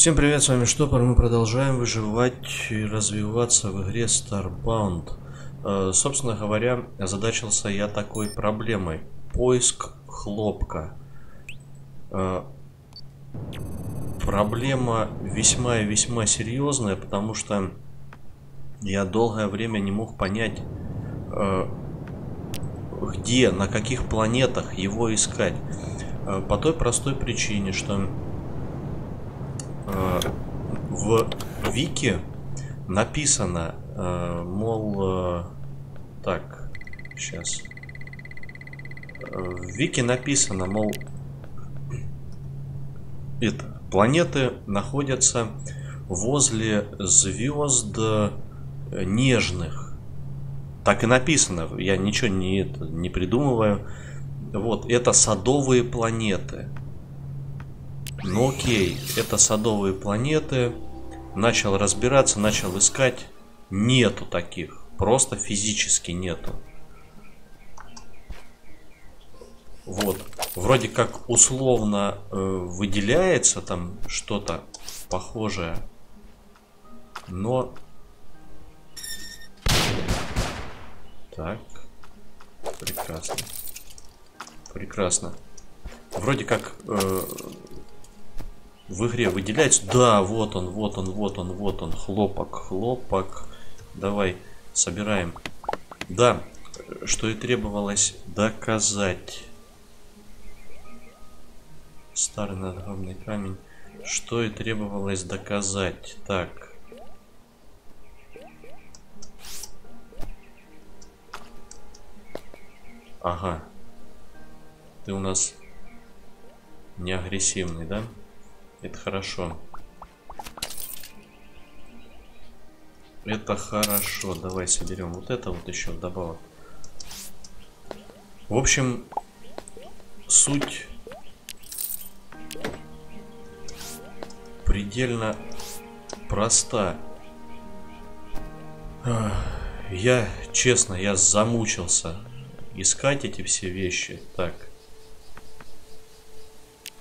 Всем привет, с вами Штопор. Мы продолжаем выживать и развиваться в игре Starbound. Э, собственно говоря, озадачился я такой проблемой. Поиск хлопка. Э, проблема весьма и весьма серьезная, потому что я долгое время не мог понять, э, где, на каких планетах его искать. По той простой причине, что в Вики написано, мол, так, сейчас. В Вики написано, мол, это, планеты находятся возле звезд нежных. Так и написано, я ничего не, не придумываю. Вот, это садовые планеты. Ну окей, это садовые планеты. Начал разбираться, начал искать. Нету таких. Просто физически нету. Вот. Вроде как условно э, выделяется там что-то похожее. Но Так. Прекрасно. Прекрасно. Вроде как э, в игре выделяется. Да, вот он, вот он, вот он, вот он. Хлопок, хлопок. Давай, собираем. Да, что и требовалось доказать. Старый надгробный камень. Что и требовалось доказать. Так. Ага. Ты у нас не агрессивный, да? Это хорошо. Это хорошо. Давай соберем вот это вот еще вдобавок. В общем, суть предельно проста. Я, честно, я замучился искать эти все вещи. Так.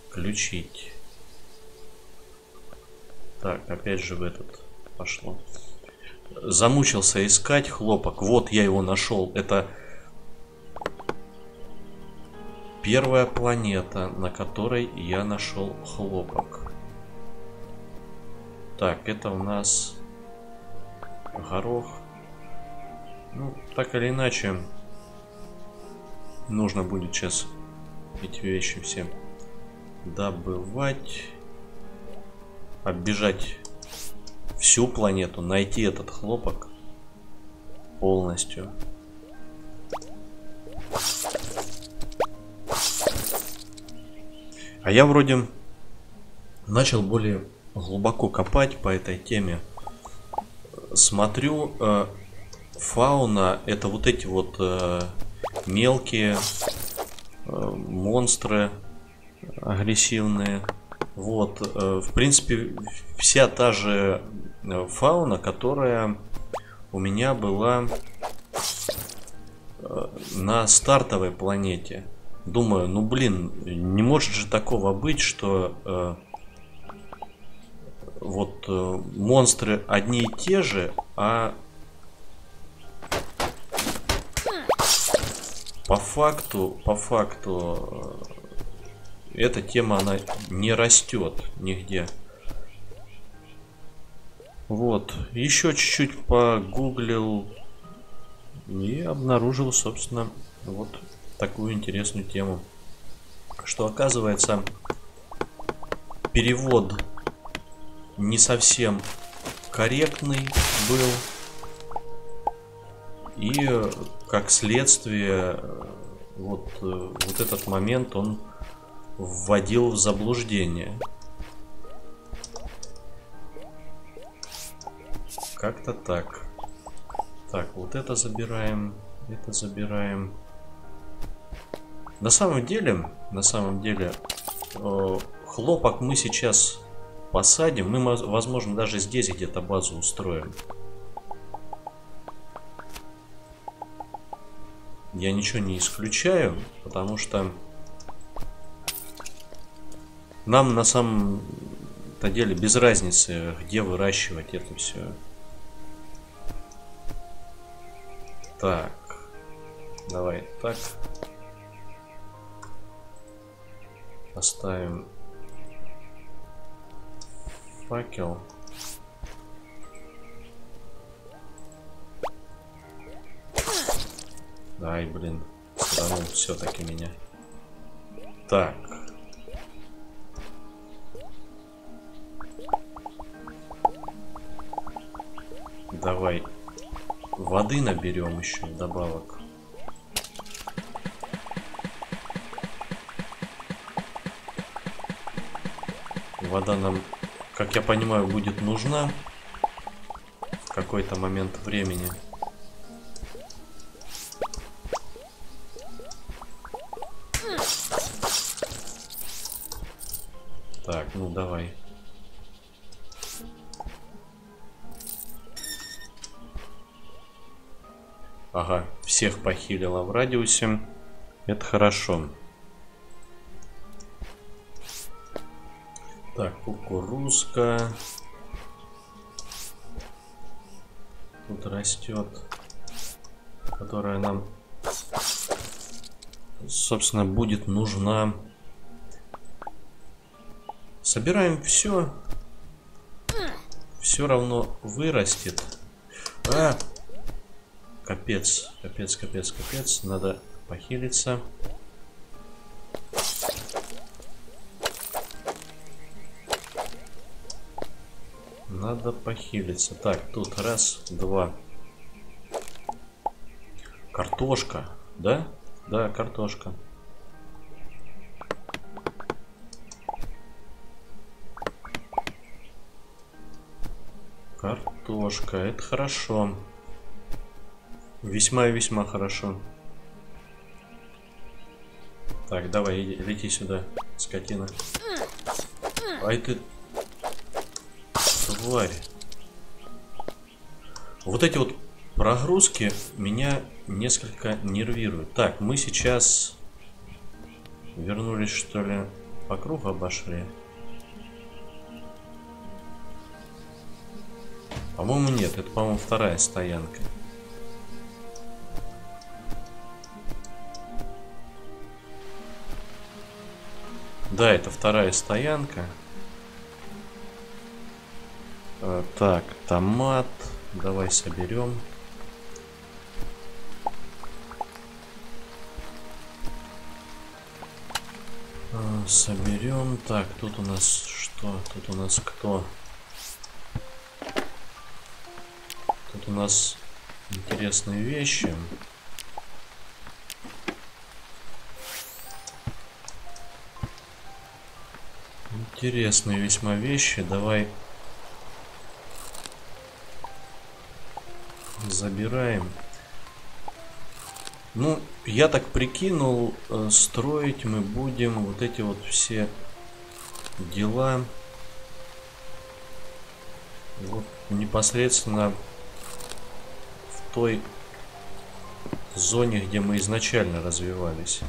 Включить. Так, опять же в этот пошло. Замучился искать хлопок. Вот я его нашел. Это первая планета, на которой я нашел хлопок. Так, это у нас горох. Ну, так или иначе, Нужно будет сейчас эти вещи все добывать. Оббежать всю планету, найти этот хлопок полностью. А я вроде начал более глубоко копать по этой теме. Смотрю, э, фауна это вот эти вот э, мелкие э, монстры агрессивные. Вот, э, в принципе, вся та же э, фауна, которая у меня была на стартовой планете. Думаю, ну блин, не может же такого быть, что э, вот э, монстры одни и те же, а По факту, по факту, э, эта тема, она не растет нигде. Вот, еще чуть-чуть погуглил и обнаружил, собственно, вот такую интересную тему. Что оказывается, перевод не совсем корректный был. И как следствие вот, вот этот момент он вводил в заблуждение. Как-то так. Так, вот это забираем, это забираем. На самом деле, на самом деле, э, хлопок мы сейчас посадим. Мы, возможно, даже здесь где-то базу устроим. я ничего не исключаю, потому что нам на самом деле без разницы, где выращивать это все. Так. Давай так. Поставим факел. Ай, блин. Все-таки меня. Так. Давай воды наберем еще добавок. Вода нам, как я понимаю, будет нужна в какой-то момент времени. Так, ну давай. Ага, всех похилила в радиусе. Это хорошо. Так, кукурузка. Тут растет. Которая нам, собственно, будет нужна. Собираем все. Все равно вырастет. А! Капец, капец, капец, капец. Надо похилиться. Надо похилиться. Так, тут раз, два. Картошка, да? Да, картошка. Картошка, это хорошо. Весьма и весьма хорошо. Так, давай, иди, лети сюда, скотина. Ай ты... Тварь. Вот эти вот прогрузки меня несколько нервируют. Так, мы сейчас вернулись, что ли, по кругу обошли. По-моему, нет. Это, по-моему, вторая стоянка. Да, это вторая стоянка. А, так, томат. Давай соберем. А, соберем. Так, тут у нас что? Тут у нас кто? Тут у нас интересные вещи. Интересные весьма вещи. Давай забираем. Ну, я так прикинул, э, строить мы будем вот эти вот все дела. Вот непосредственно в той зоне, где мы изначально развивались.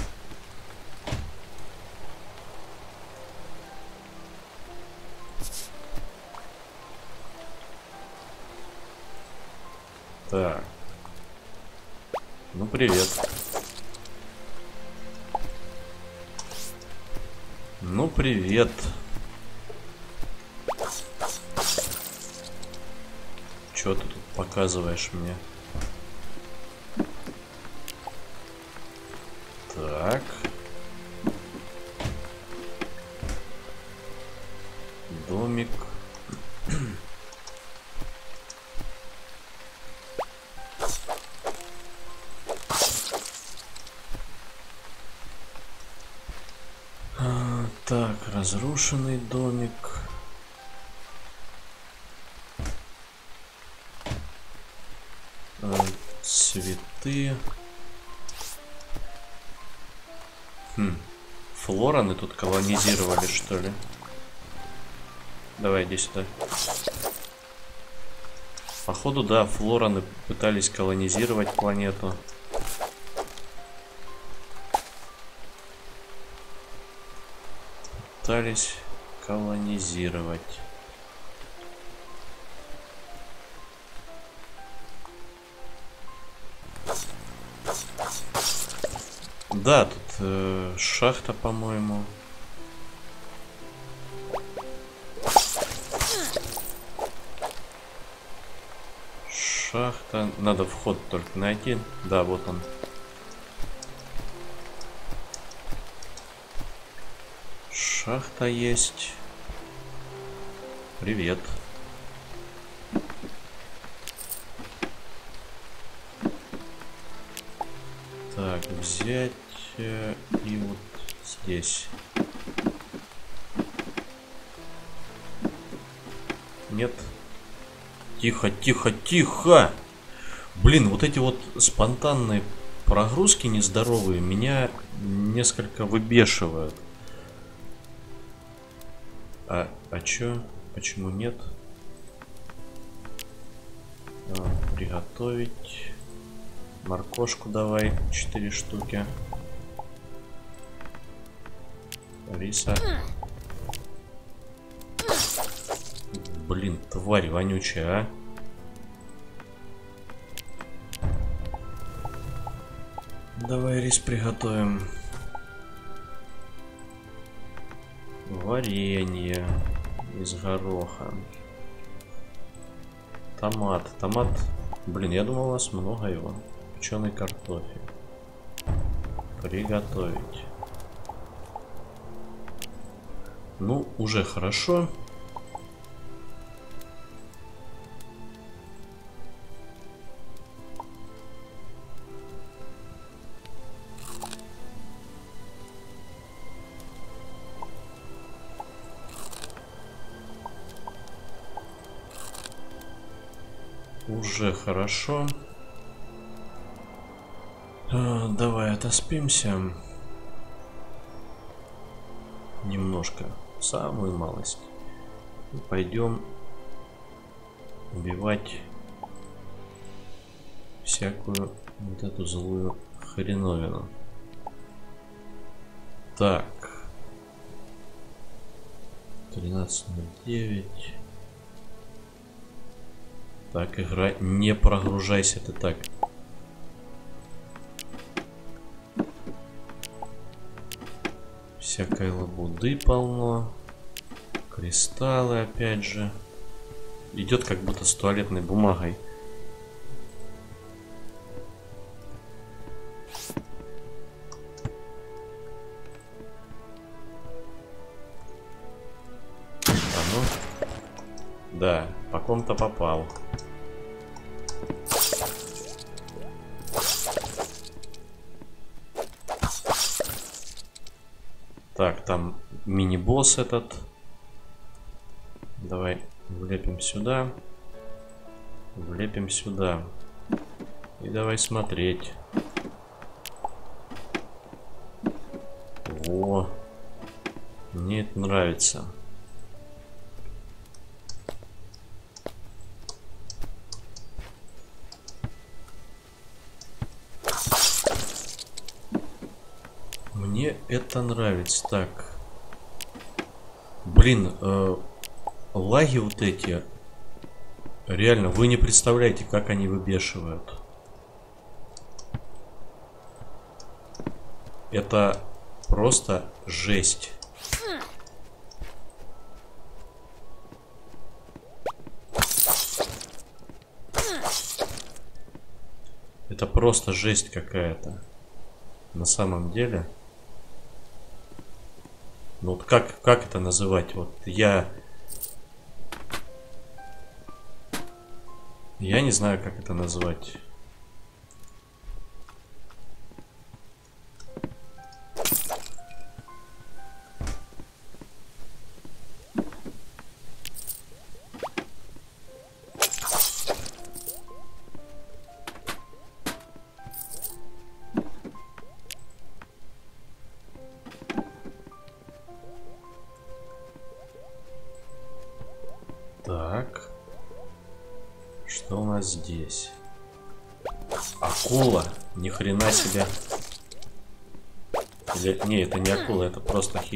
Привет. Ну, привет. Что ты тут показываешь мне? Так. Так, разрушенный домик. А, цветы. Хм. Флораны тут колонизировали, что ли? Давай, иди сюда. Походу, да, флораны пытались колонизировать планету. Пытались колонизировать. Да, тут э, шахта, по-моему. Шахта. Надо вход только найти. Да, вот он. Шахта есть. Привет. Так, взять э, и вот здесь. Нет. Тихо, тихо, тихо! Блин, вот эти вот спонтанные прогрузки нездоровые меня несколько выбешивают. А, а чё? Почему нет? А, приготовить. Моркошку давай, 4 штуки. Риса. Блин, тварь вонючая, а. Давай рис приготовим. Варенье из гороха. Томат. Томат. Блин, я думал, у вас много его. Печеный картофель. Приготовить. Ну, уже хорошо. Уже хорошо. А, давай отоспимся. Немножко. Самую малость. Пойдем убивать всякую вот эту злую хреновину. Так. 13.09. Так, игра, не прогружайся ты так. Всякой лабуды полно. Кристаллы опять же. Идет как будто с туалетной бумагой. А ну. Да, по ком-то попал. Так, там мини-босс этот. Давай влепим сюда. Влепим сюда. И давай смотреть. Во. Мне это нравится. Мне это нравится. Так. Блин, э, лаги вот эти. Реально, вы не представляете, как они выбешивают. Это просто жесть. Это просто жесть какая-то. На самом деле. Ну вот как, как это называть? Вот я... Я не знаю, как это назвать.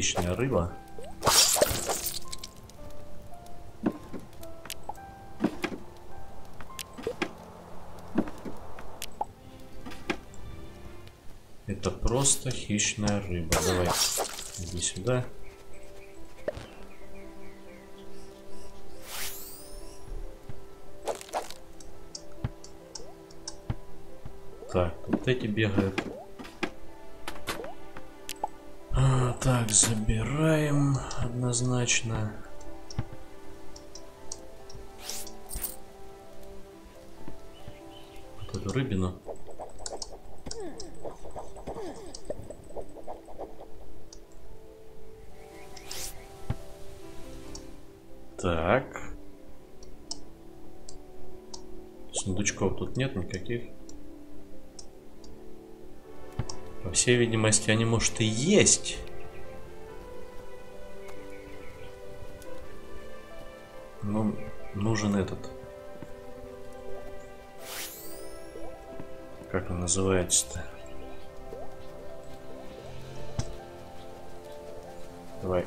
отличная рыба. Это просто хищная рыба. Давай, иди сюда. Так, вот эти бегают. Забираем однозначно. Эту рыбину. Так. Сундучков тут нет никаких. По всей видимости, они, может, и есть. Но нужен этот. Как он называется-то? Давай.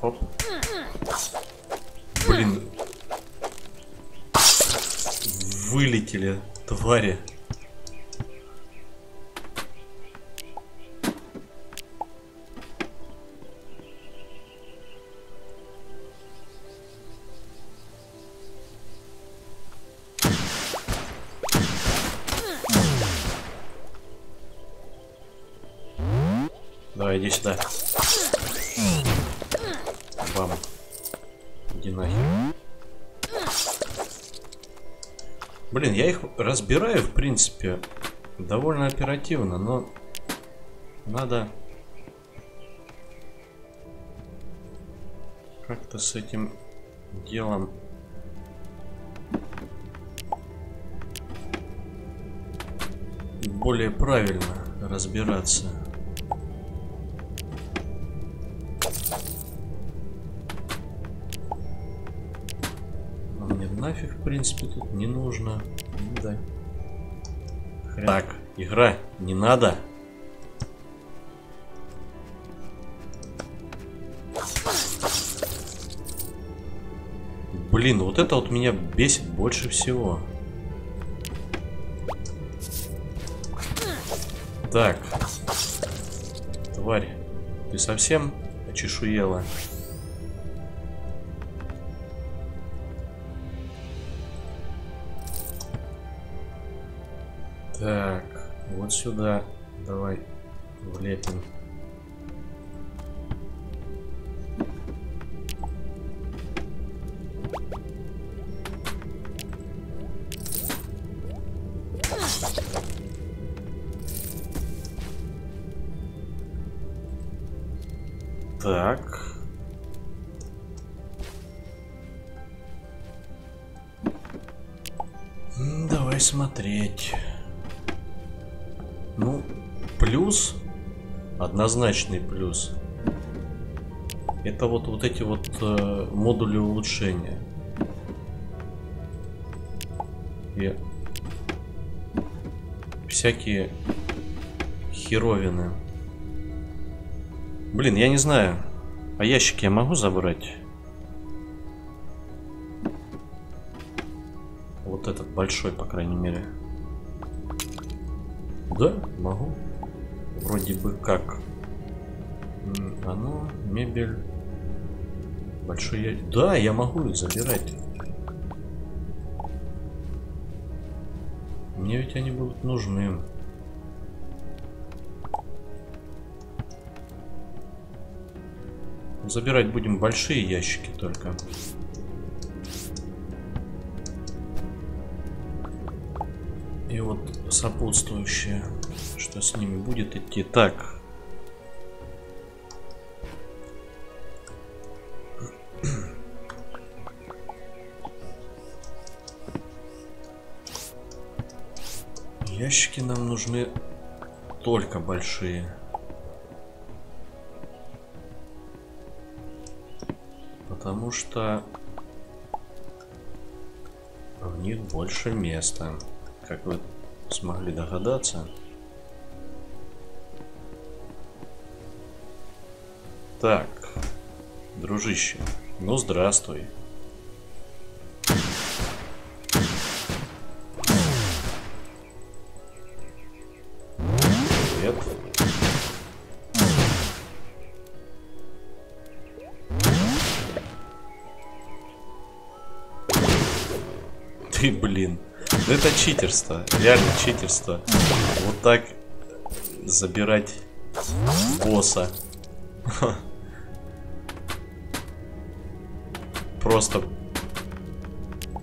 Хоп. Блин. Вылетели, твари. Сюда. Бам. Иди нахер. Блин, я их разбираю, в принципе, довольно оперативно, но надо как-то с этим делом более правильно разбираться. Нафиг, в принципе, тут не нужно. Ну, да. Хрен. Так, игра, не надо. Блин, вот это вот меня бесит больше всего. Так. Тварь, ты совсем очешуела? Сюда однозначный плюс, это вот, вот эти вот э, модули улучшения. И всякие херовины. Блин, я не знаю. А ящики я могу забрать? Вот этот большой, по крайней мере. Да, могу. Вроде бы как. Оно, мебель. Большой я... Да, я могу их забирать. Мне ведь они будут нужны. Забирать будем большие ящики только. И вот сопутствующее, что с ними будет идти. Так. Ящики нам нужны только большие. Потому что в них больше места как вы смогли догадаться. Так, дружище, ну здравствуй. Читерство. Реально читерство. Вот так забирать босса. Просто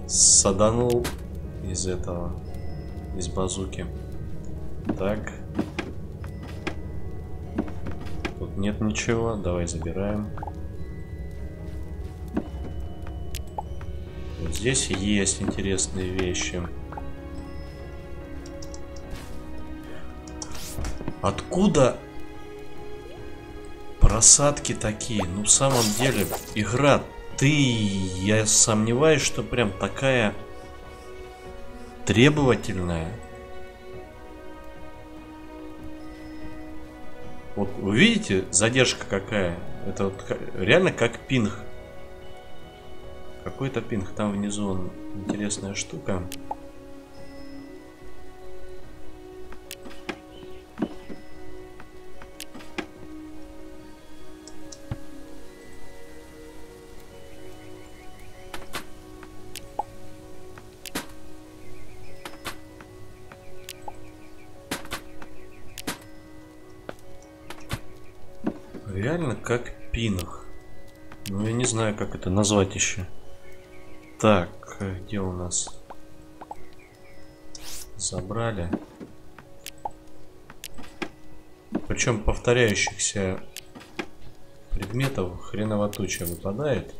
саданул из этого, из базуки. Так. Тут нет ничего, давай забираем. Вот здесь есть интересные вещи. Откуда просадки такие? Ну, в самом деле, игра, ты, я сомневаюсь, что прям такая требовательная. Вот вы видите, задержка какая? Это вот реально как пинг. Какой-то пинг. Там внизу интересная штука. Пинг. Ну я не знаю, как это назвать еще. Так, где у нас? Забрали. Причем повторяющихся предметов хреново туча выпадает.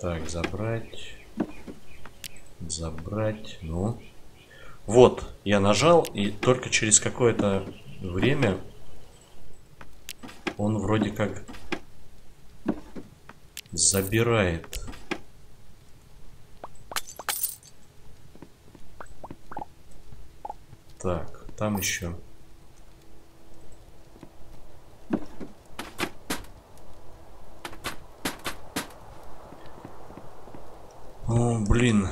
Так, забрать. Забрать. Ну. Вот, я нажал, и только через какое-то время он вроде как забирает. Так, там еще. О, блин.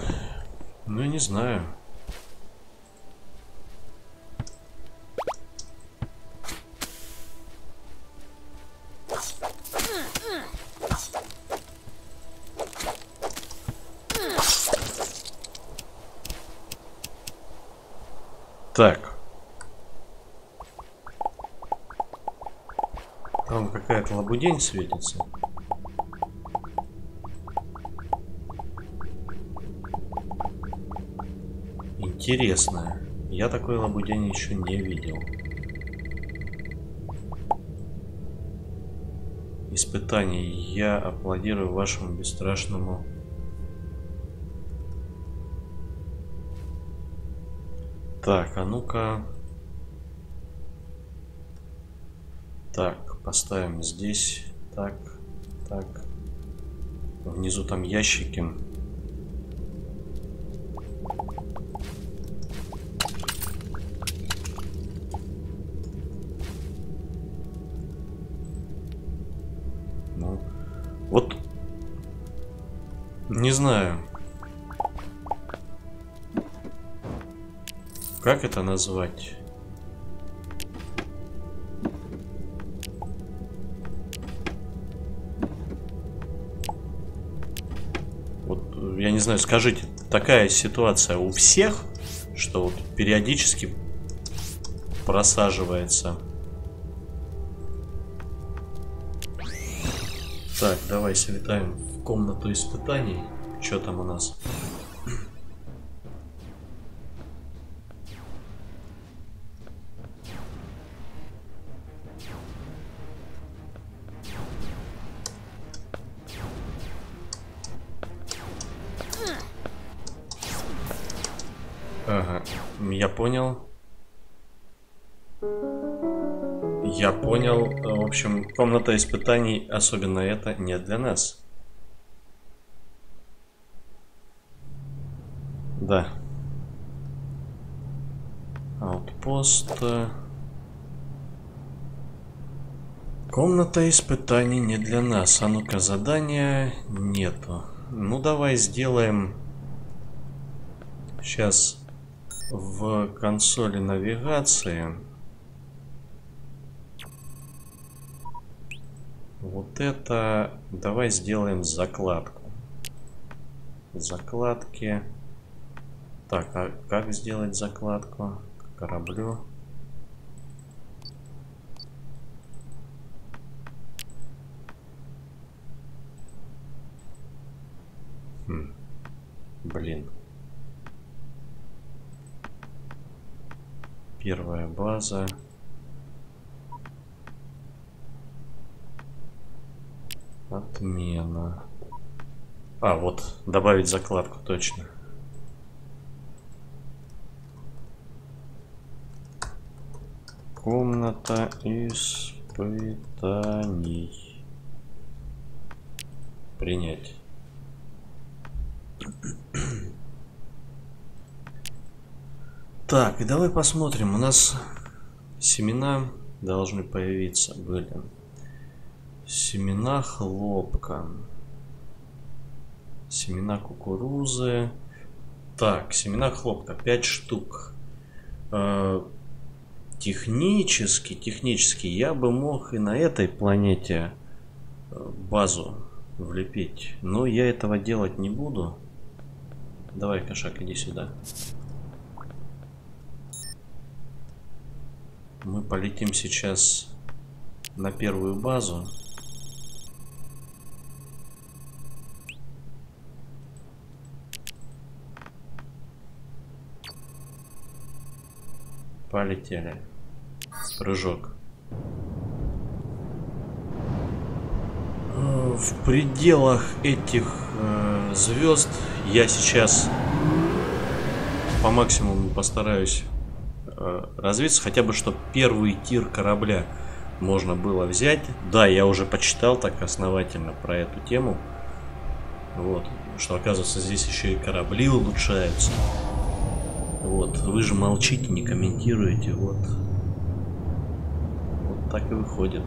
Ну, я не знаю. Какая-то лабудень светится. Интересная. Я такой лабудень еще не видел. Испытание. Я аплодирую вашему бесстрашному Так, а ну-ка. Так, поставим здесь. Так, так. Внизу там ящики. Ну, вот, не знаю. Как это назвать? Не знаю, скажите, такая ситуация у всех, что вот периодически просаживается. Так, давай слетаем в комнату испытаний. Что там у нас? Понял. Я понял. В общем, комната испытаний, особенно это, не для нас. Да. Аутпост. Комната испытаний не для нас. А ну-ка, задания нету. Ну, давай сделаем... Сейчас в консоли навигации Вот это... Давай сделаем закладку. Закладки. Так, а как сделать закладку? К кораблю. Хм. Блин. Первая база. Отмена. А, вот, добавить закладку, точно. Комната испытаний. Принять. Так, и давай посмотрим. У нас семена должны появиться были. Семена хлопка. Семена кукурузы. Так, семена хлопка 5 штук. Э, технически, технически я бы мог и на этой планете э, базу влепить. Но я этого делать не буду. Давай, кошак, иди сюда. Мы полетим сейчас на первую базу. Полетели. Прыжок. В пределах этих э, звезд я сейчас по максимуму постараюсь развиться, хотя бы, чтобы первый тир корабля можно было взять. Да, я уже почитал так основательно про эту тему. Вот, что оказывается здесь еще и корабли улучшаются. Вот, вы же молчите, не комментируете, вот. Вот так и выходит.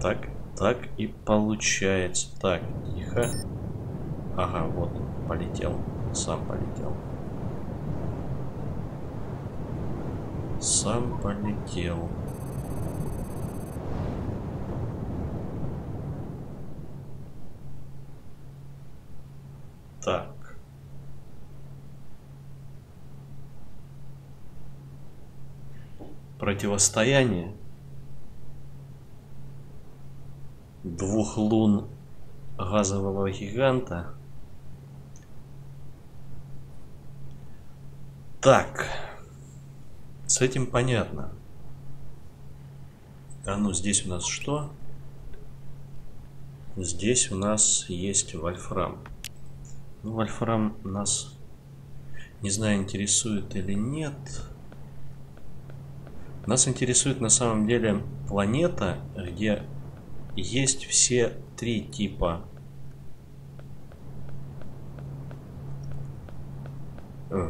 Так, так и получается. Так, тихо. Ага, вот, полетел. Сам полетел. Сам полетел. Так. Противостояние двух лун газового гиганта. Так, с этим понятно. А ну, здесь у нас что? Здесь у нас есть вольфрам. Ну, вольфрам нас, не знаю, интересует или нет. Нас интересует на самом деле планета, где есть все три типа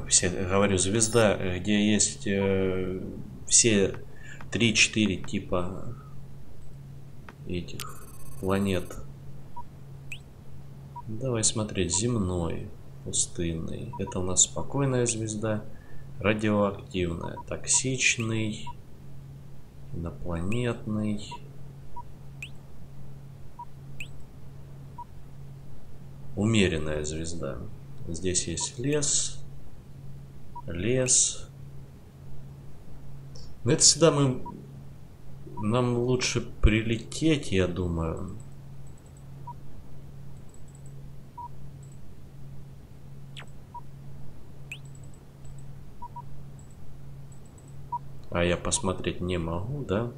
все, говорю, звезда, где есть э, все 3-4 типа этих планет. Давай смотреть. Земной, пустынный. Это у нас спокойная звезда. Радиоактивная. Токсичный. Инопланетный. Умеренная звезда. Здесь есть лес. Лес. Но это всегда мы... Нам лучше прилететь, я думаю. А я посмотреть не могу, да?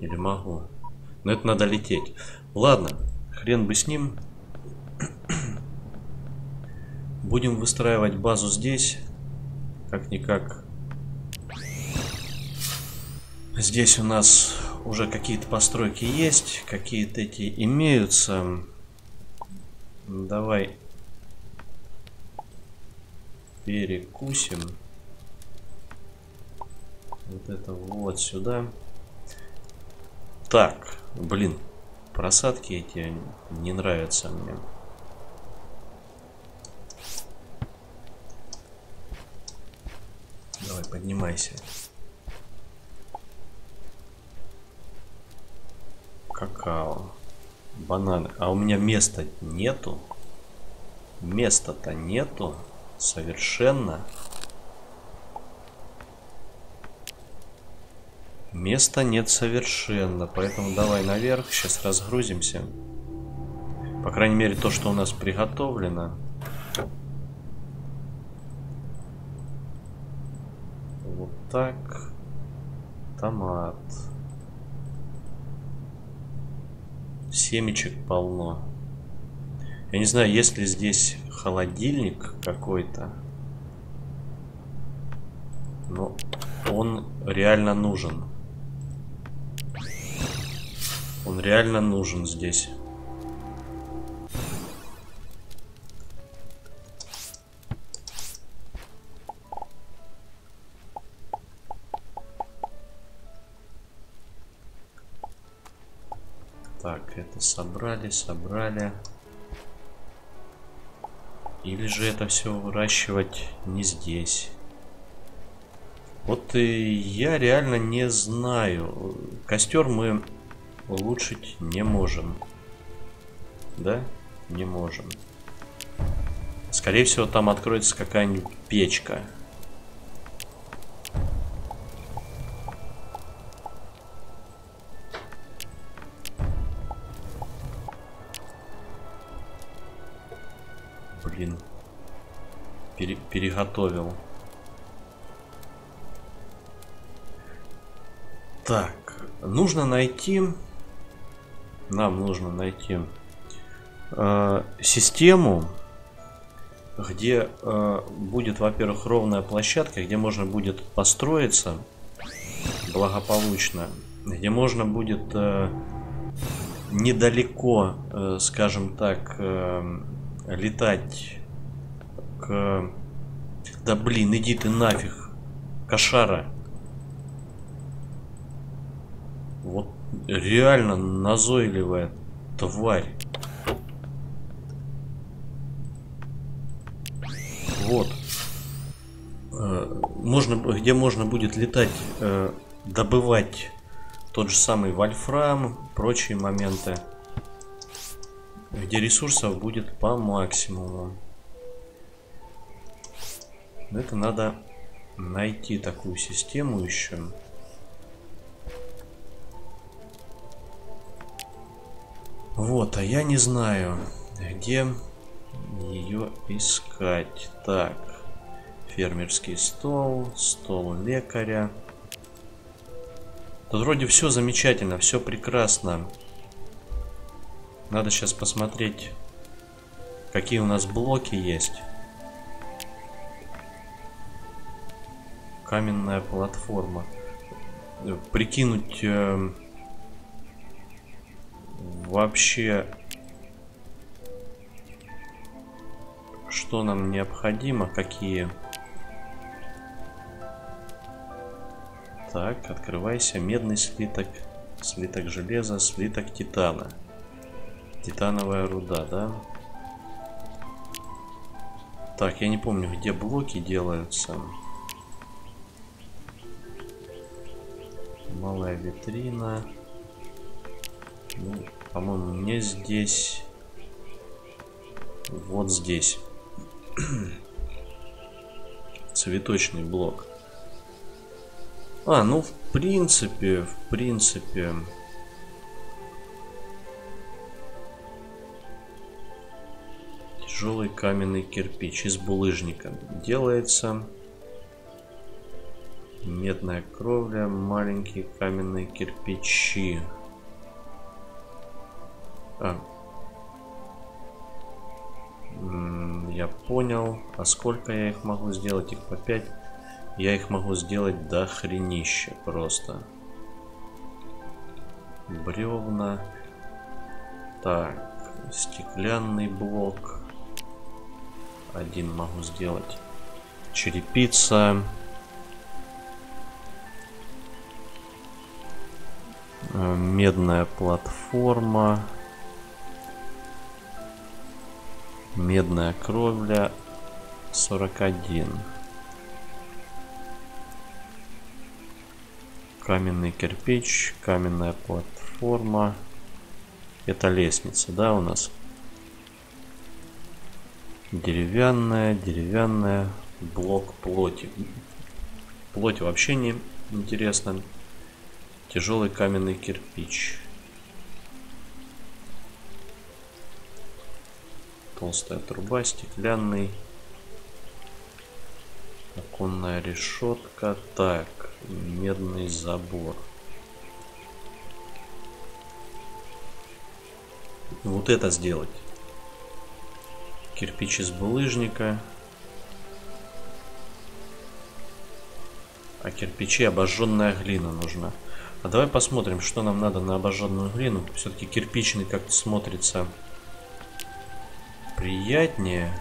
Или могу? Но это надо лететь. Ладно, хрен бы с ним. Будем выстраивать базу здесь. Как-никак. Здесь у нас уже какие-то постройки есть. Какие-то эти имеются. Давай перекусим вот это вот сюда. Так, блин, просадки эти не нравятся мне. Давай, поднимайся. какао, бананы. А у меня места нету. Места-то нету. Совершенно. Места нет совершенно, поэтому давай наверх, сейчас разгрузимся. По крайней мере, то, что у нас приготовлено. Вот так. Томат. Семечек полно. Я не знаю, есть ли здесь холодильник какой-то. Но он реально нужен. Он реально нужен здесь. Так, это собрали, собрали. Или же это все выращивать не здесь. Вот и я реально не знаю. Костер мы улучшить не можем. Да? Не можем. Скорее всего, там откроется какая-нибудь печка. Переготовил. Так, нужно найти нам нужно найти э, систему, где э, будет, во-первых, ровная площадка, где можно будет построиться благополучно, где можно будет э, недалеко, э, скажем так, э, летать к... Да блин, иди ты нафиг, кошара. Вот реально назойливая тварь. Вот. Э, можно, где можно будет летать, э, добывать тот же самый вольфрам, прочие моменты. Где ресурсов будет по максимуму. Это надо найти такую систему еще. Вот, а я не знаю, где ее искать. Так, фермерский стол, стол лекаря. Тут вроде все замечательно, все прекрасно. Надо сейчас посмотреть, какие у нас блоки есть. Каменная платформа. Прикинуть... Э вообще что нам необходимо, какие. Так, открывайся. Медный слиток, слиток железа, слиток титана. Титановая руда, да? Так, я не помню, где блоки делаются. Малая витрина. Ну, по-моему, не здесь. Вот здесь. Цветочный блок. А, ну, в принципе, в принципе... Тяжелый каменный кирпич из булыжника делается. Медная кровля, маленькие каменные кирпичи. А. Я понял. А сколько я их могу сделать? Их по 5. Я их могу сделать до хренища просто. Бревна. Так. Стеклянный блок. Один могу сделать. Черепица. Э, медная платформа. Медная кровля 41. Каменный кирпич, каменная платформа. Это лестница, да, у нас? Деревянная, деревянная, блок плоти. Плоть вообще не интересно. Тяжелый каменный кирпич. Толстая труба, стеклянный. Оконная решетка. Так, медный забор. Вот это сделать. Кирпич из булыжника. А кирпичи обожженная глина нужна. А давай посмотрим, что нам надо на обожженную глину. Все-таки кирпичный как-то смотрится приятнее.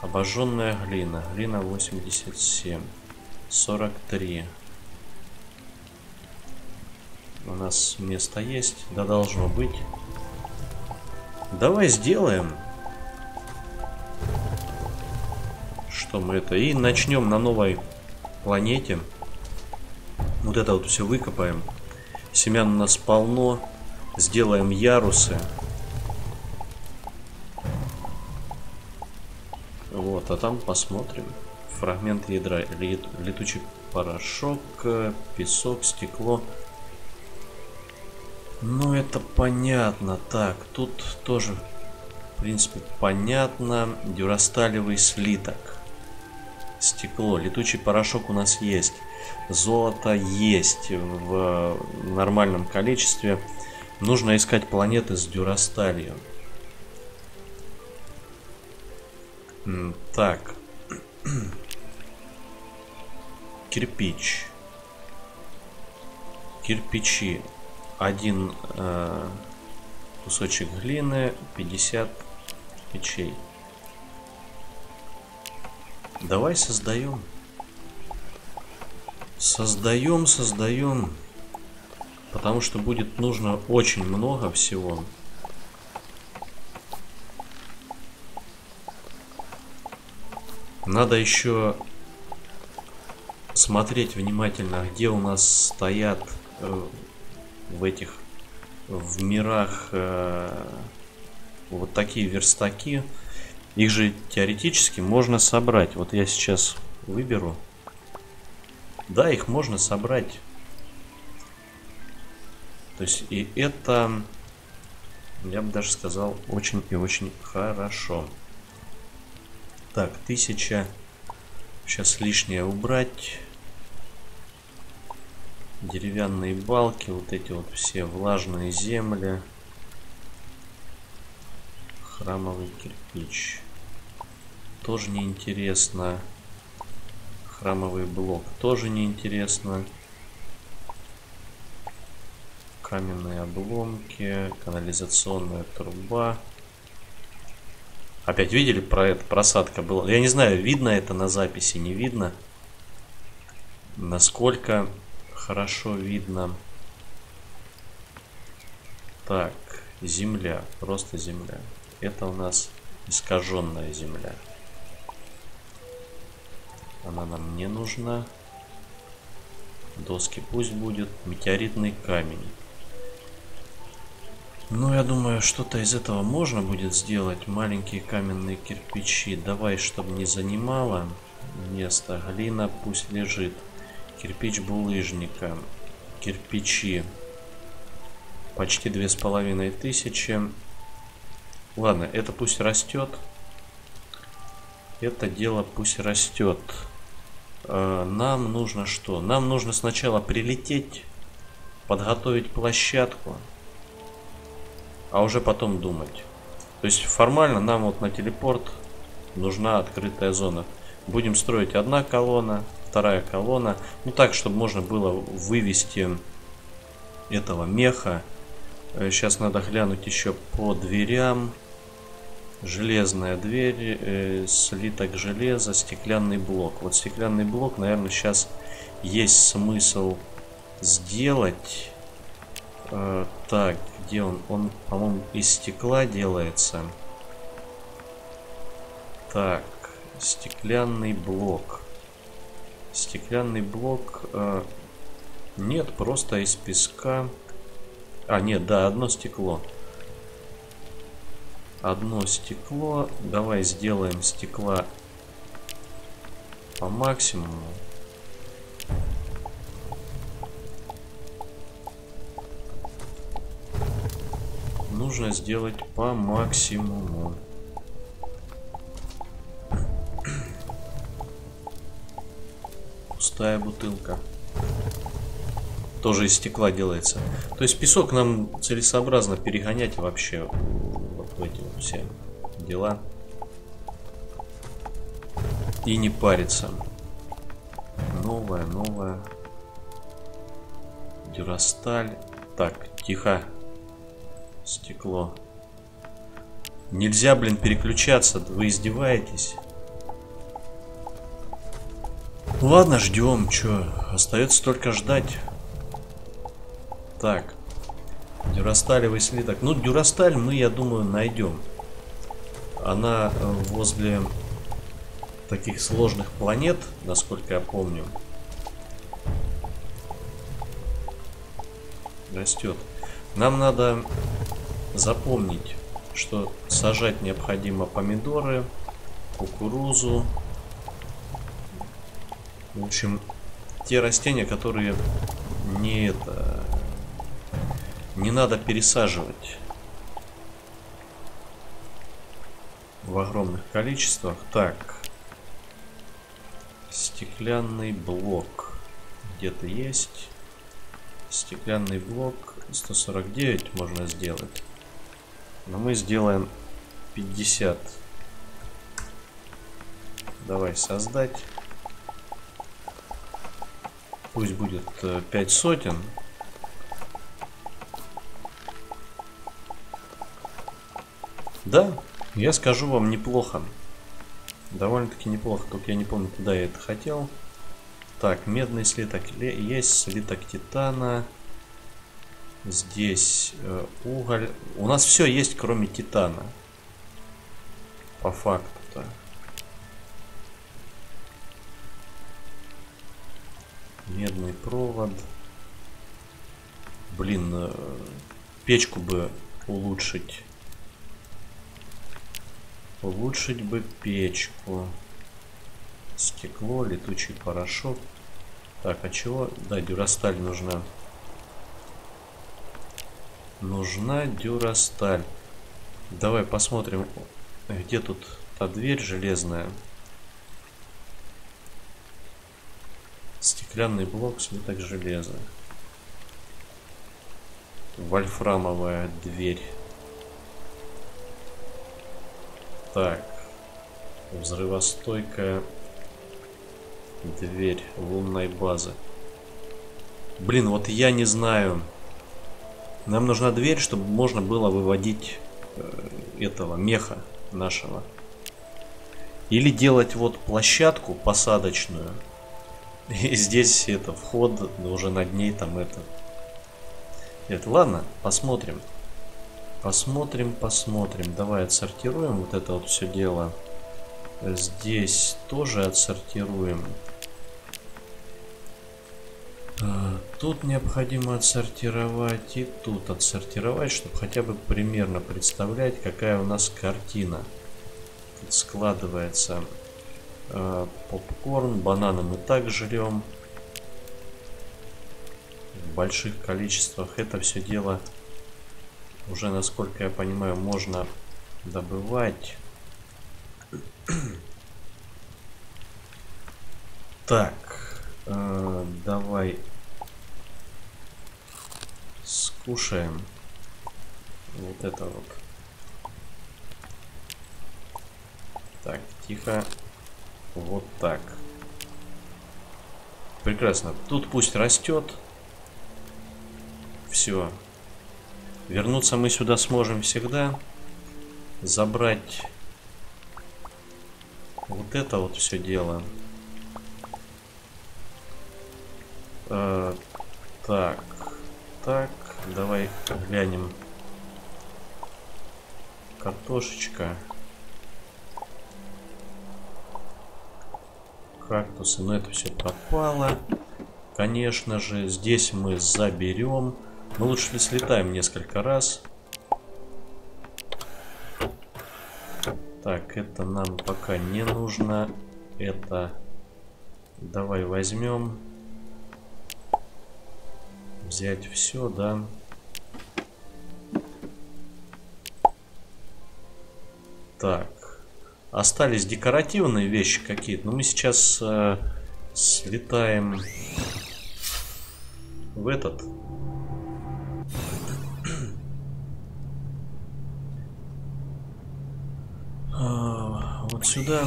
Обожженная глина. Глина 87. 43. У нас место есть. Да должно быть. Давай сделаем. Что мы это? И начнем на новой планете. Вот это вот все выкопаем. Семян у нас полно. Сделаем ярусы. Вот, а там посмотрим. Фрагмент ядра, летучий порошок, песок, стекло. Ну, это понятно. Так, тут тоже, в принципе, понятно. Дюрасталевый слиток. Стекло. Летучий порошок у нас есть. Золото есть в нормальном количестве. Нужно искать планеты с дюрасталью. Так. Кирпич. Кирпичи. Один э, кусочек глины, 50 печей. Давай создаем. Создаем, создаем. Потому что будет нужно очень много всего. Надо еще смотреть внимательно, где у нас стоят э, в этих в мирах э, вот такие верстаки. Их же теоретически можно собрать. Вот я сейчас выберу. Да, их можно собрать. То есть и это, я бы даже сказал, очень и очень хорошо. Так, тысяча. Сейчас лишнее убрать. Деревянные балки, вот эти вот все влажные земли. Храмовый кирпич. Тоже неинтересно. Храмовый блок тоже неинтересно каменные обломки, канализационная труба. Опять видели про это? Просадка была. Я не знаю, видно это на записи, не видно. Насколько хорошо видно. Так, земля, просто земля. Это у нас искаженная земля. Она нам не нужна. Доски пусть будет. Метеоритный камень. Ну, я думаю, что-то из этого можно будет сделать. Маленькие каменные кирпичи. Давай, чтобы не занимало место. Глина пусть лежит. Кирпич булыжника. Кирпичи. Почти две с половиной тысячи. Ладно, это пусть растет. Это дело пусть растет. Э, нам нужно что? Нам нужно сначала прилететь, подготовить площадку а уже потом думать. То есть формально нам вот на телепорт нужна открытая зона. Будем строить одна колонна, вторая колонна. Ну так, чтобы можно было вывести этого меха. Сейчас э, надо глянуть еще по дверям. Железная дверь, э, слиток железа, стеклянный блок. Вот стеклянный блок, наверное, сейчас есть смысл сделать. Э, так, где он? Он, по-моему, из стекла делается. Так, стеклянный блок. Стеклянный блок... Э, Нет, просто из песка. А, нет, да, одно стекло. Одно стекло. Давай сделаем стекла по максимуму. Нужно сделать по максимуму. Пустая бутылка тоже из стекла делается. То есть песок нам целесообразно перегонять вообще все дела. И не париться. Новая, новая. Дюрасталь. Так, тихо. Стекло. Нельзя, блин, переключаться. Вы издеваетесь? Ладно, ждем. Чё, остается только ждать. Так. Дюрасталевый слиток. Ну, дюрасталь мы, я думаю, найдем. Она э, возле таких сложных планет, насколько я помню, растет. Нам надо запомнить, что сажать необходимо помидоры, кукурузу. В общем, те растения, которые не это не надо пересаживать в огромных количествах. Так. Стеклянный блок. Где-то есть. Стеклянный блок 149 можно сделать. Но мы сделаем 50. Давай создать. Пусть будет 5 э, сотен. Да, я скажу вам неплохо. Довольно-таки неплохо, только я не помню, куда я это хотел. Так, медный слиток есть, слиток титана. Здесь э, уголь. У нас все есть, кроме титана. По факту-то. Медный провод. Блин, э, печку бы улучшить. Улучшить бы печку. Стекло, летучий порошок. Так, а чего? Да, дюрасталь нужна. Нужна дюрасталь. Давай посмотрим, где тут та дверь железная. Стеклянный блок, слиток железа. Вольфрамовая дверь. Так. Взрывостойкая дверь лунной базы. Блин, вот я не знаю. Нам нужна дверь, чтобы можно было выводить э, этого меха нашего. Или делать вот площадку посадочную. И здесь это вход, уже над ней там это. Это ладно, посмотрим. Посмотрим, посмотрим. Давай отсортируем вот это вот все дело. Здесь тоже отсортируем. А, тут необходимо отсортировать и тут отсортировать, чтобы хотя бы примерно представлять, какая у нас картина. Тут складывается а, попкорн, бананы мы так жрем. В больших количествах это все дело уже, насколько я понимаю, можно добывать. Так, э, давай скушаем вот это вот. Так, тихо. Вот так. Прекрасно. Тут пусть растет. Все. Вернуться мы сюда сможем всегда. Забрать вот это вот все дело. Э, так, так, давай глянем. Картошечка. Кактусы, но это все пропало. конечно же. Здесь мы заберем. Мы лучше слетаем несколько раз. Так, это нам пока не нужно. Это давай возьмем. Взять все, да. Так. Остались декоративные вещи какие-то. Но мы сейчас э, слетаем в этот. А, вот сюда.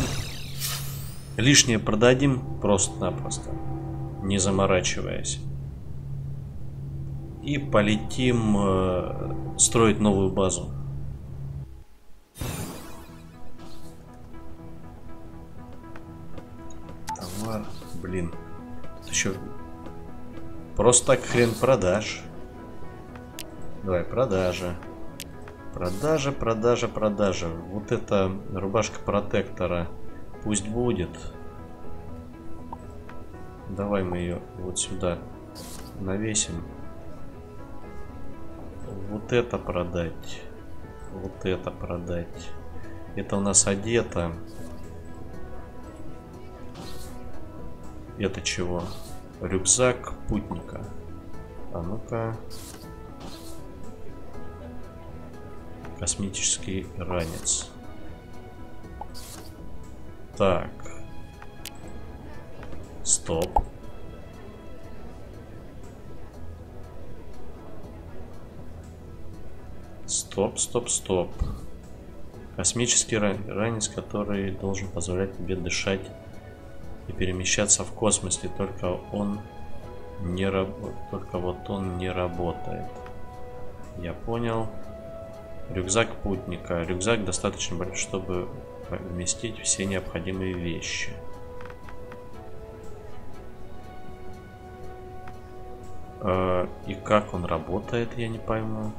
Лишнее продадим просто-напросто. Не заморачиваясь. И полетим э, строить новую базу. Товар, блин. Еще просто так хрен продаж. Давай, продажа. Продажа, продажа, продажа. Вот эта рубашка протектора пусть будет. Давай мы ее вот сюда навесим. Вот это продать. Вот это продать. Это у нас одето. Это чего? Рюкзак путника. А ну-ка. Космический ранец. Так. Стоп. Стоп, стоп, стоп. Космический ранец, который должен позволять тебе дышать и перемещаться в космосе, только он не работает. Только вот он не работает. Я понял. Рюкзак путника. Рюкзак достаточно большой, чтобы вместить все необходимые вещи. Э, и как он работает, я не пойму.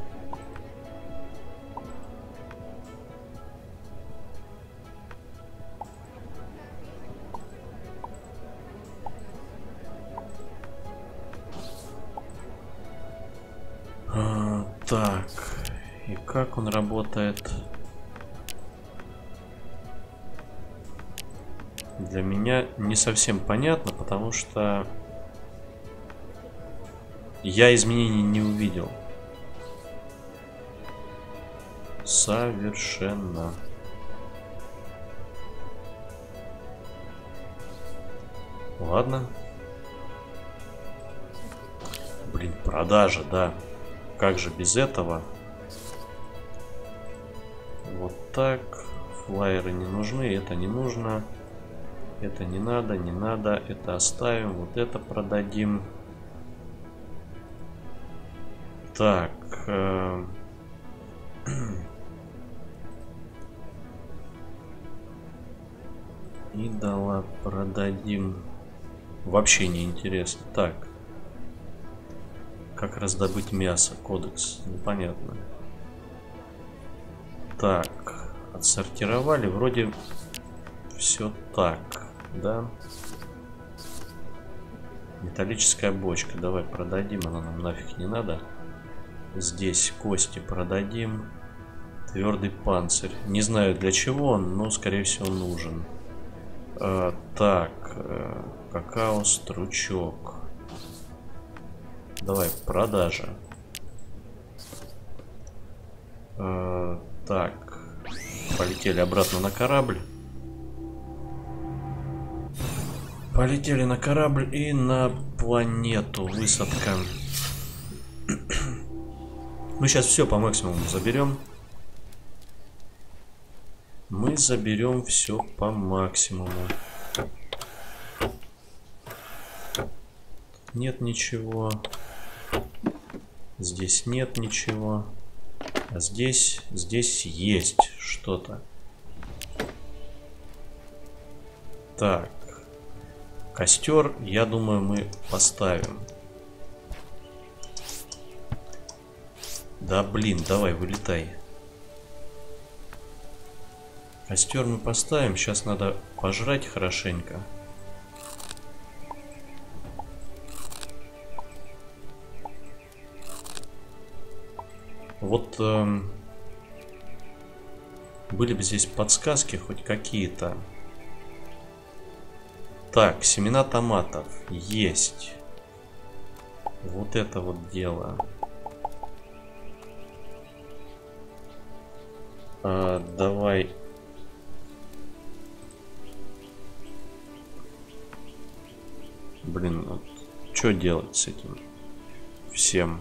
Он работает? Для меня не совсем понятно, потому что я изменений не увидел. Совершенно. Ладно. Блин, продажа, да. Как же без этого? Так. Флайеры не нужны, это не нужно. Это не надо, не надо. Это оставим. Вот это продадим. Так. Э Идола продадим. Вообще не интересно. Так. Как раздобыть мясо? Кодекс. Непонятно. Так. Отсортировали. Вроде все так. Да? Металлическая бочка. Давай продадим. Она нам нафиг не надо. Здесь кости продадим. Твердый панцирь. Не знаю для чего он, но скорее всего нужен. А, так. Э, какао, стручок. Давай, продажа. Э, так. Полетели обратно на корабль. Полетели на корабль и на планету. Высадка. Мы сейчас все по максимуму заберем. Мы заберем все по максимуму. Нет ничего. Здесь нет ничего. А здесь, здесь есть что-то. Так. Костер, я думаю, мы поставим. Да блин, давай, вылетай. Костер мы поставим. Сейчас надо пожрать хорошенько. Вот эм, были бы здесь подсказки хоть какие-то. Так, семена томатов есть. Вот это вот дело. А, давай. Блин, вот, что делать с этим всем?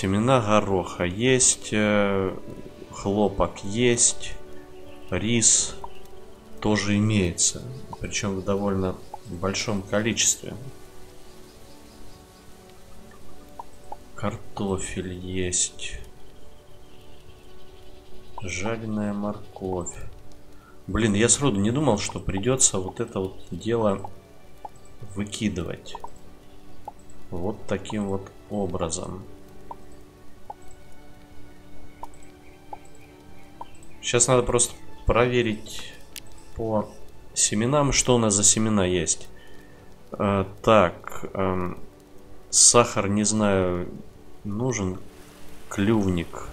Семена гороха есть, э, хлопок есть, рис тоже имеется, причем в довольно большом количестве. Картофель есть. Жареная морковь. Блин, я сроду не думал, что придется вот это вот дело выкидывать. Вот таким вот образом. Сейчас надо просто проверить по семенам, что у нас за семена есть. Э, так, э, сахар, не знаю, нужен. Клювник.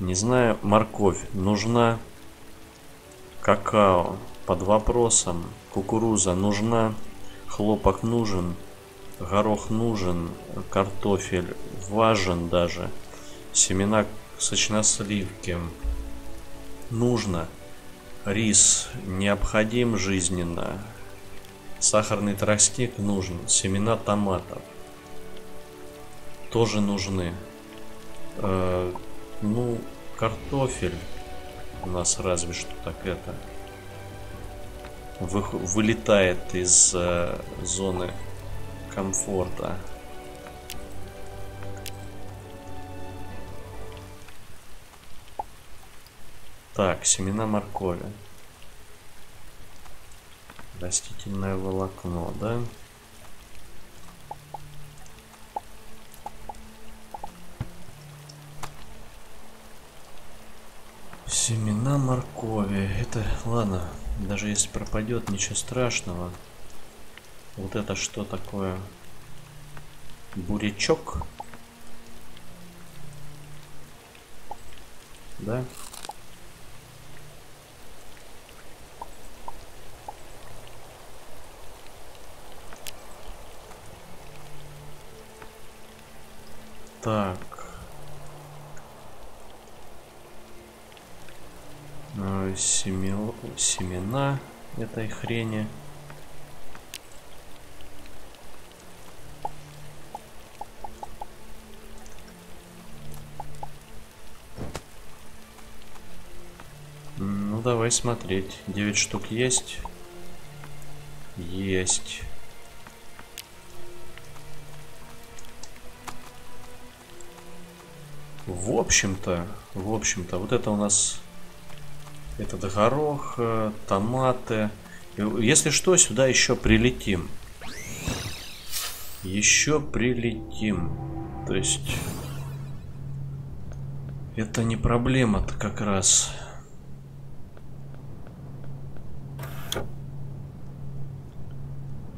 Не знаю, морковь нужна. Какао под вопросом. Кукуруза нужна. Хлопок нужен. Горох нужен. Картофель важен даже. Семена сочносливки нужно. Рис необходим жизненно. Сахарный тростник нужен. Семена томатов тоже нужны. Э, ну, картофель у нас разве что так это вы, вылетает из э, зоны комфорта. Так, семена моркови. Растительное волокно, да? Семена моркови. Это, ладно, даже если пропадет, ничего страшного. Вот это что такое? Бурячок? Да? Так. Э, семё... Семена этой хрени. Ну, давай смотреть. 9 штук есть? Есть. В общем-то, в общем-то, вот это у нас этот горох, э, томаты. Если что, сюда еще прилетим. Еще прилетим. То есть... Это не проблема-то как раз.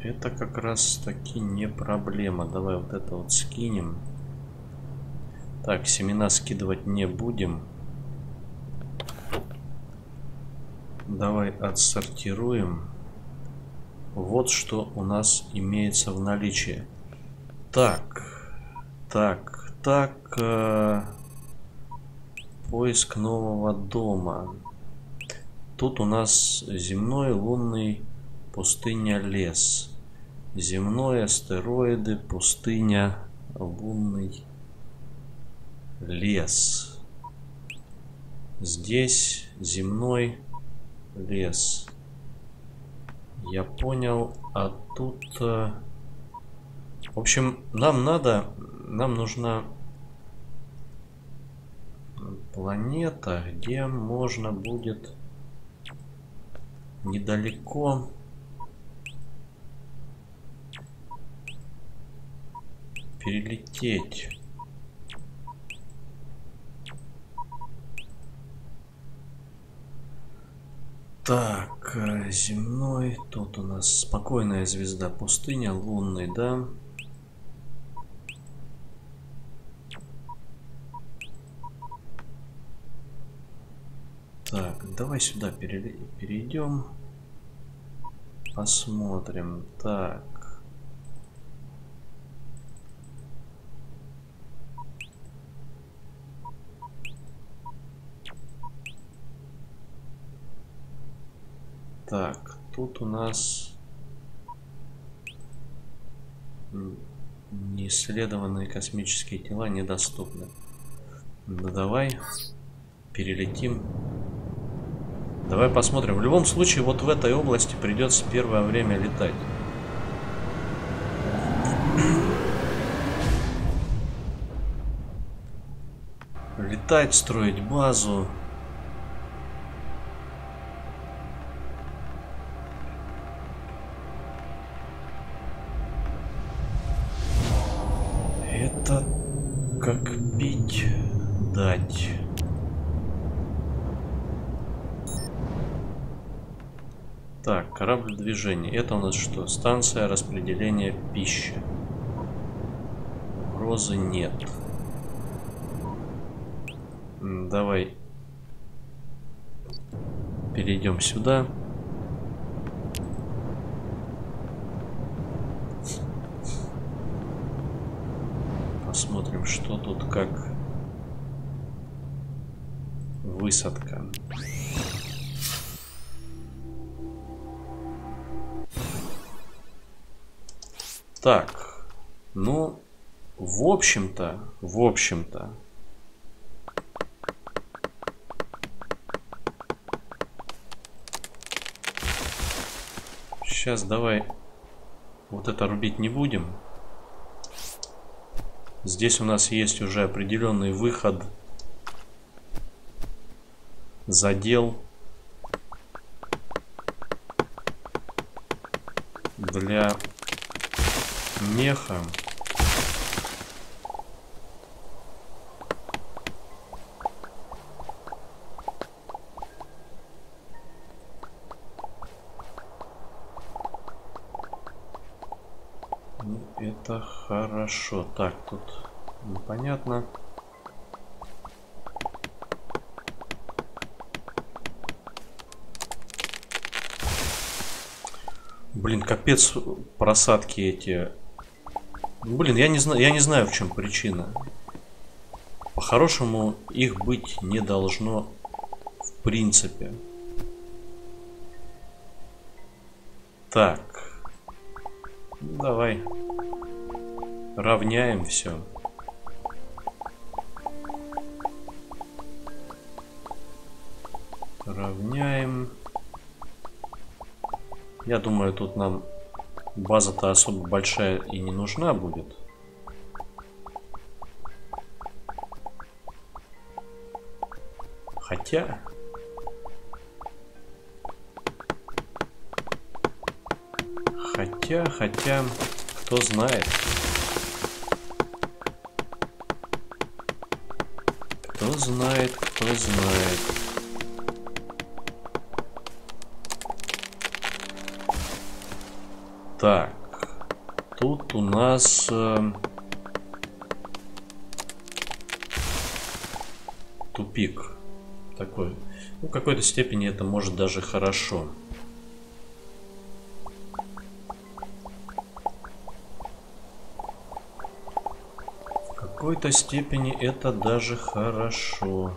Это как раз таки не проблема. Давай вот это вот скинем. Так, семена скидывать не будем. Давай отсортируем. Вот что у нас имеется в наличии. Так, так, так. Э, поиск нового дома. Тут у нас земной, лунный, пустыня, лес. Земной, астероиды, пустыня, лунный, лес. Здесь земной лес. Я понял, а тут... Э, в общем, нам надо... Нам нужна планета, где можно будет недалеко перелететь. Так, э, земной. Тут у нас спокойная звезда пустыня, лунный, да? Так, давай сюда перейдем. Посмотрим. Так. Так, тут у нас неисследованные космические тела недоступны. Ну давай перелетим. Давай посмотрим. В любом случае, вот в этой области придется первое время летать. Летать, строить базу. Дать. Так, корабль движения. Это у нас что? Станция распределения пищи. Угрозы нет. Давай перейдем сюда. Что тут как высадка. Так, ну, в общем-то, в общем-то, Сейчас давай вот это рубить не будем. Здесь у нас есть уже определенный выход. Задел. Для меха ну, это хорошо так тут непонятно Блин, капец просадки эти. Блин, я не знаю, я не знаю, в чем причина. По-хорошему, их быть не должно в принципе. Так. Давай. Равняем все. Равняем. Я думаю, тут нам база-то особо большая и не нужна будет. Хотя... Хотя, хотя, кто знает. Знает, кто знает. Так, тут у нас... Э, тупик такой. Ну, в какой-то степени это может даже хорошо. В какой-то степени это даже хорошо.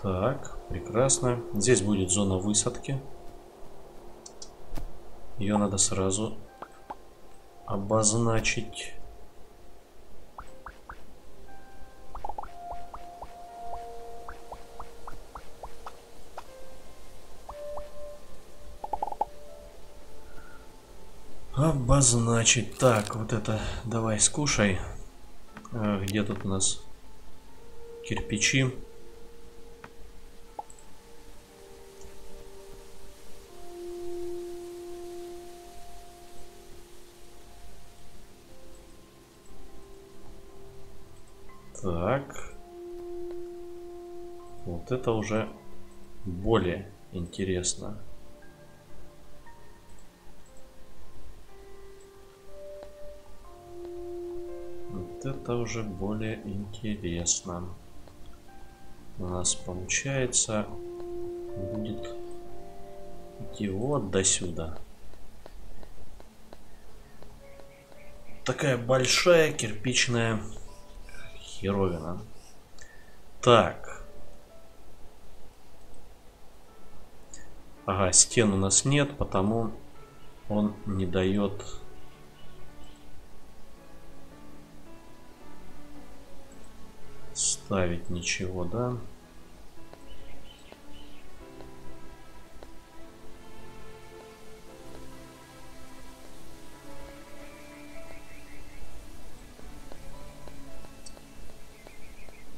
Так, прекрасно. Здесь будет зона высадки. Ее надо сразу обозначить. Обозначить. Так, вот это давай скушай. А, где тут у нас кирпичи? Так. Вот это уже более интересно. Это уже более интересно. У нас получается будет идти вот до сюда. Такая большая кирпичная херовина. Так. Ага, стен у нас нет, потому он не дает ставить ничего, да?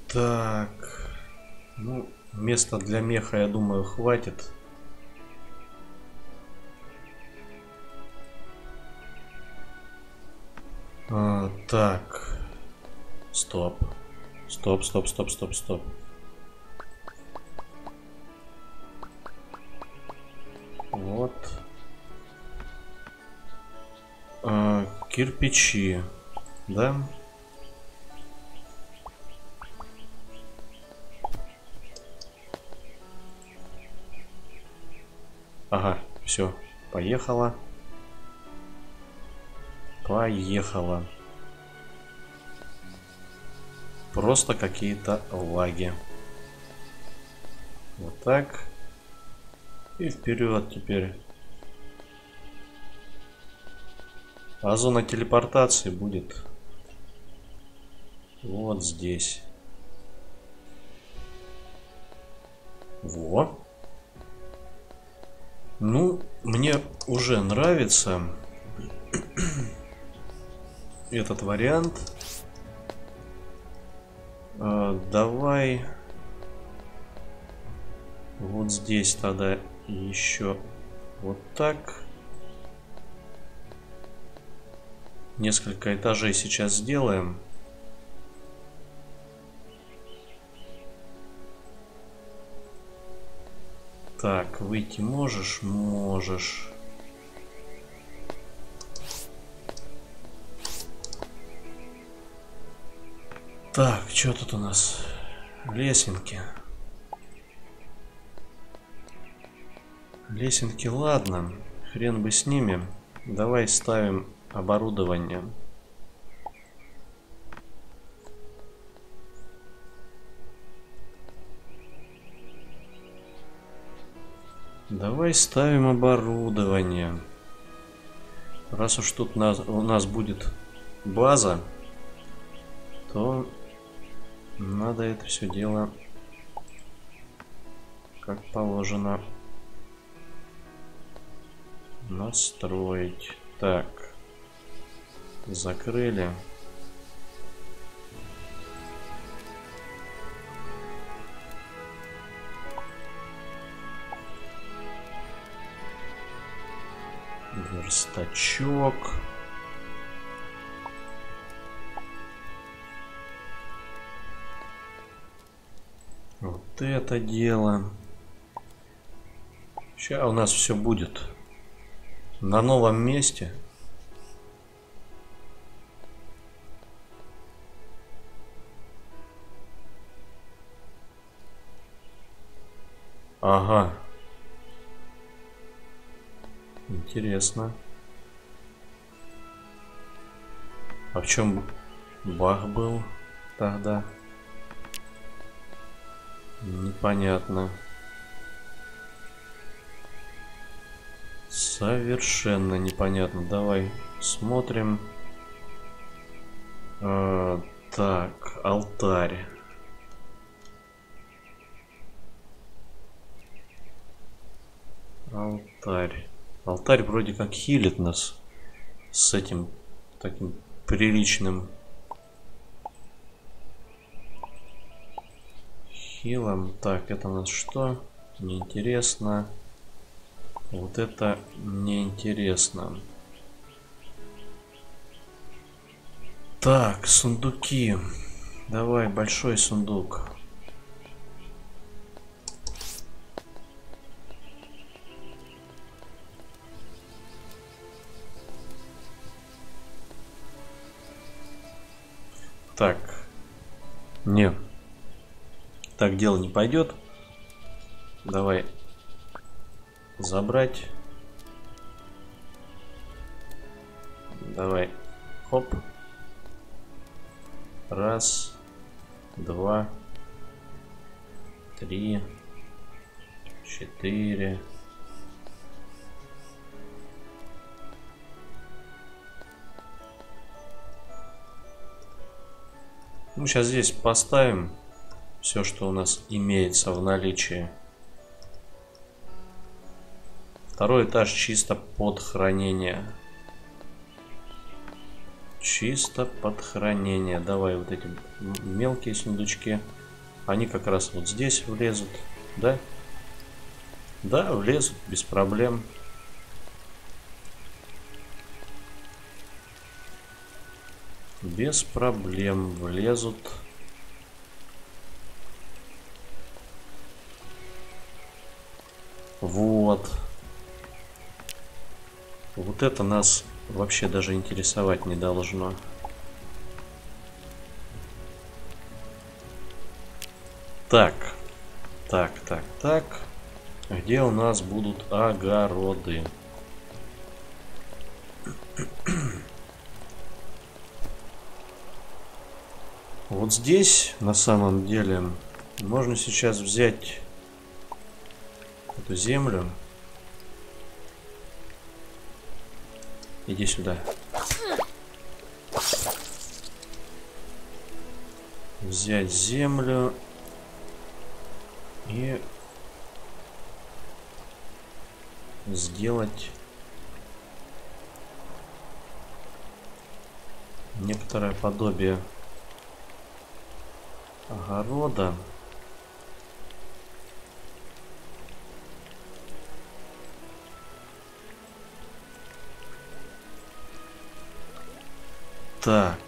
Так. Ну, места для меха, я думаю, хватит. А, так. Стоп. Стоп, стоп, стоп, стоп, стоп. Вот. А, кирпичи. Да? Ага, все, поехала. Поехала. Просто какие-то лаги. Вот так. И вперед теперь. А зона телепортации будет вот здесь. Во. Ну, мне уже нравится этот вариант. Давай вот здесь тогда еще вот так. Несколько этажей сейчас сделаем. Так, выйти можешь? Можешь. Так, что тут у нас? Лесенки. Лесенки, ладно. Хрен бы с ними. Давай ставим оборудование. Давай ставим оборудование. Раз уж тут у нас будет база, то надо это все дело как положено настроить. Так, закрыли. Верстачок. Вот это дело. Сейчас у нас все будет на новом месте. Ага. Интересно. А в чем баг был тогда? Непонятно. Совершенно непонятно. Давай смотрим. А, так, алтарь. Алтарь. Алтарь вроде как хилит нас с этим таким приличным хилом. Так, это у нас что? Неинтересно. Вот это неинтересно. Так, сундуки. Давай, большой сундук. Так. Не. Так дело не пойдет. Давай забрать. Давай. Хоп. Раз. Два. Три. Четыре. Ну, сейчас здесь поставим все, что у нас имеется в наличии. Второй этаж чисто под хранение. Чисто под хранение. Давай вот эти мелкие сундучки. Они как раз вот здесь влезут. Да? Да, влезут без проблем. Без проблем влезут. Вот. Вот это нас вообще даже интересовать не должно. Так. Так, так, так. Где у нас будут огороды? Вот здесь, на самом деле, можно сейчас взять эту землю. Иди сюда. Взять землю и сделать некоторое подобие огорода. Так,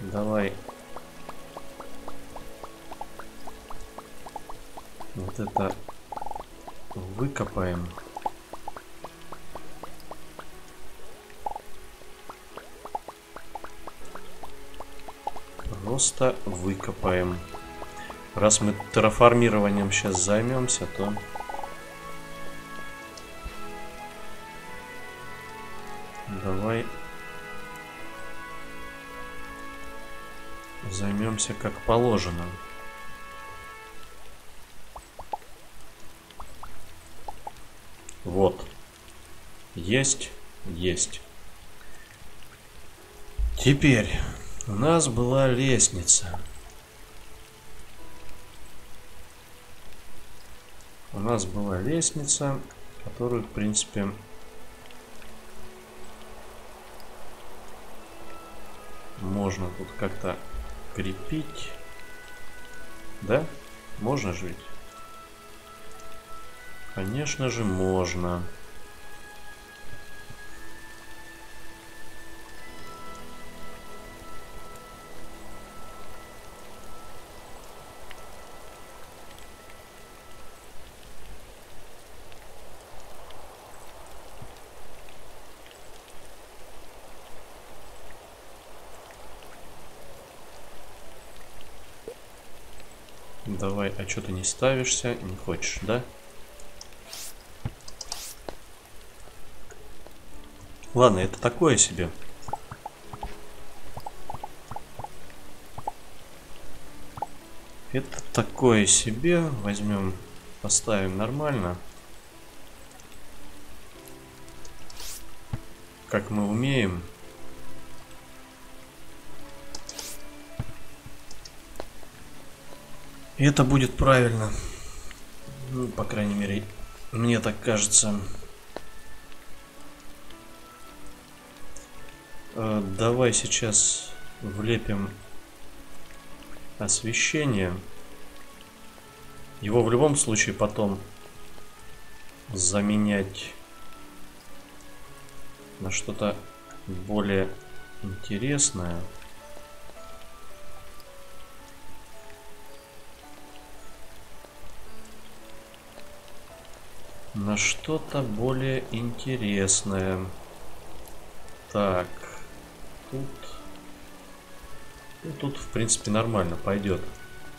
давай вот это выкопаем. Просто выкопаем. Раз мы терраформированием сейчас займемся, то... займемся как положено. Вот. Есть, есть. Теперь у нас была лестница. У нас была лестница, которую, в принципе, можно тут как-то крепить. Да? Можно жить? Конечно же, можно. Давай, а что ты не ставишься? Не хочешь, да? Ладно, это такое себе. Это такое себе. Возьмем, поставим нормально. Как мы умеем. И это будет правильно. Ну, по крайней мере, мне так кажется. Э, давай сейчас влепим освещение. Его в любом случае потом заменять на что-то более интересное. На что-то более интересное. Так тут Ну, тут, в принципе, нормально пойдет.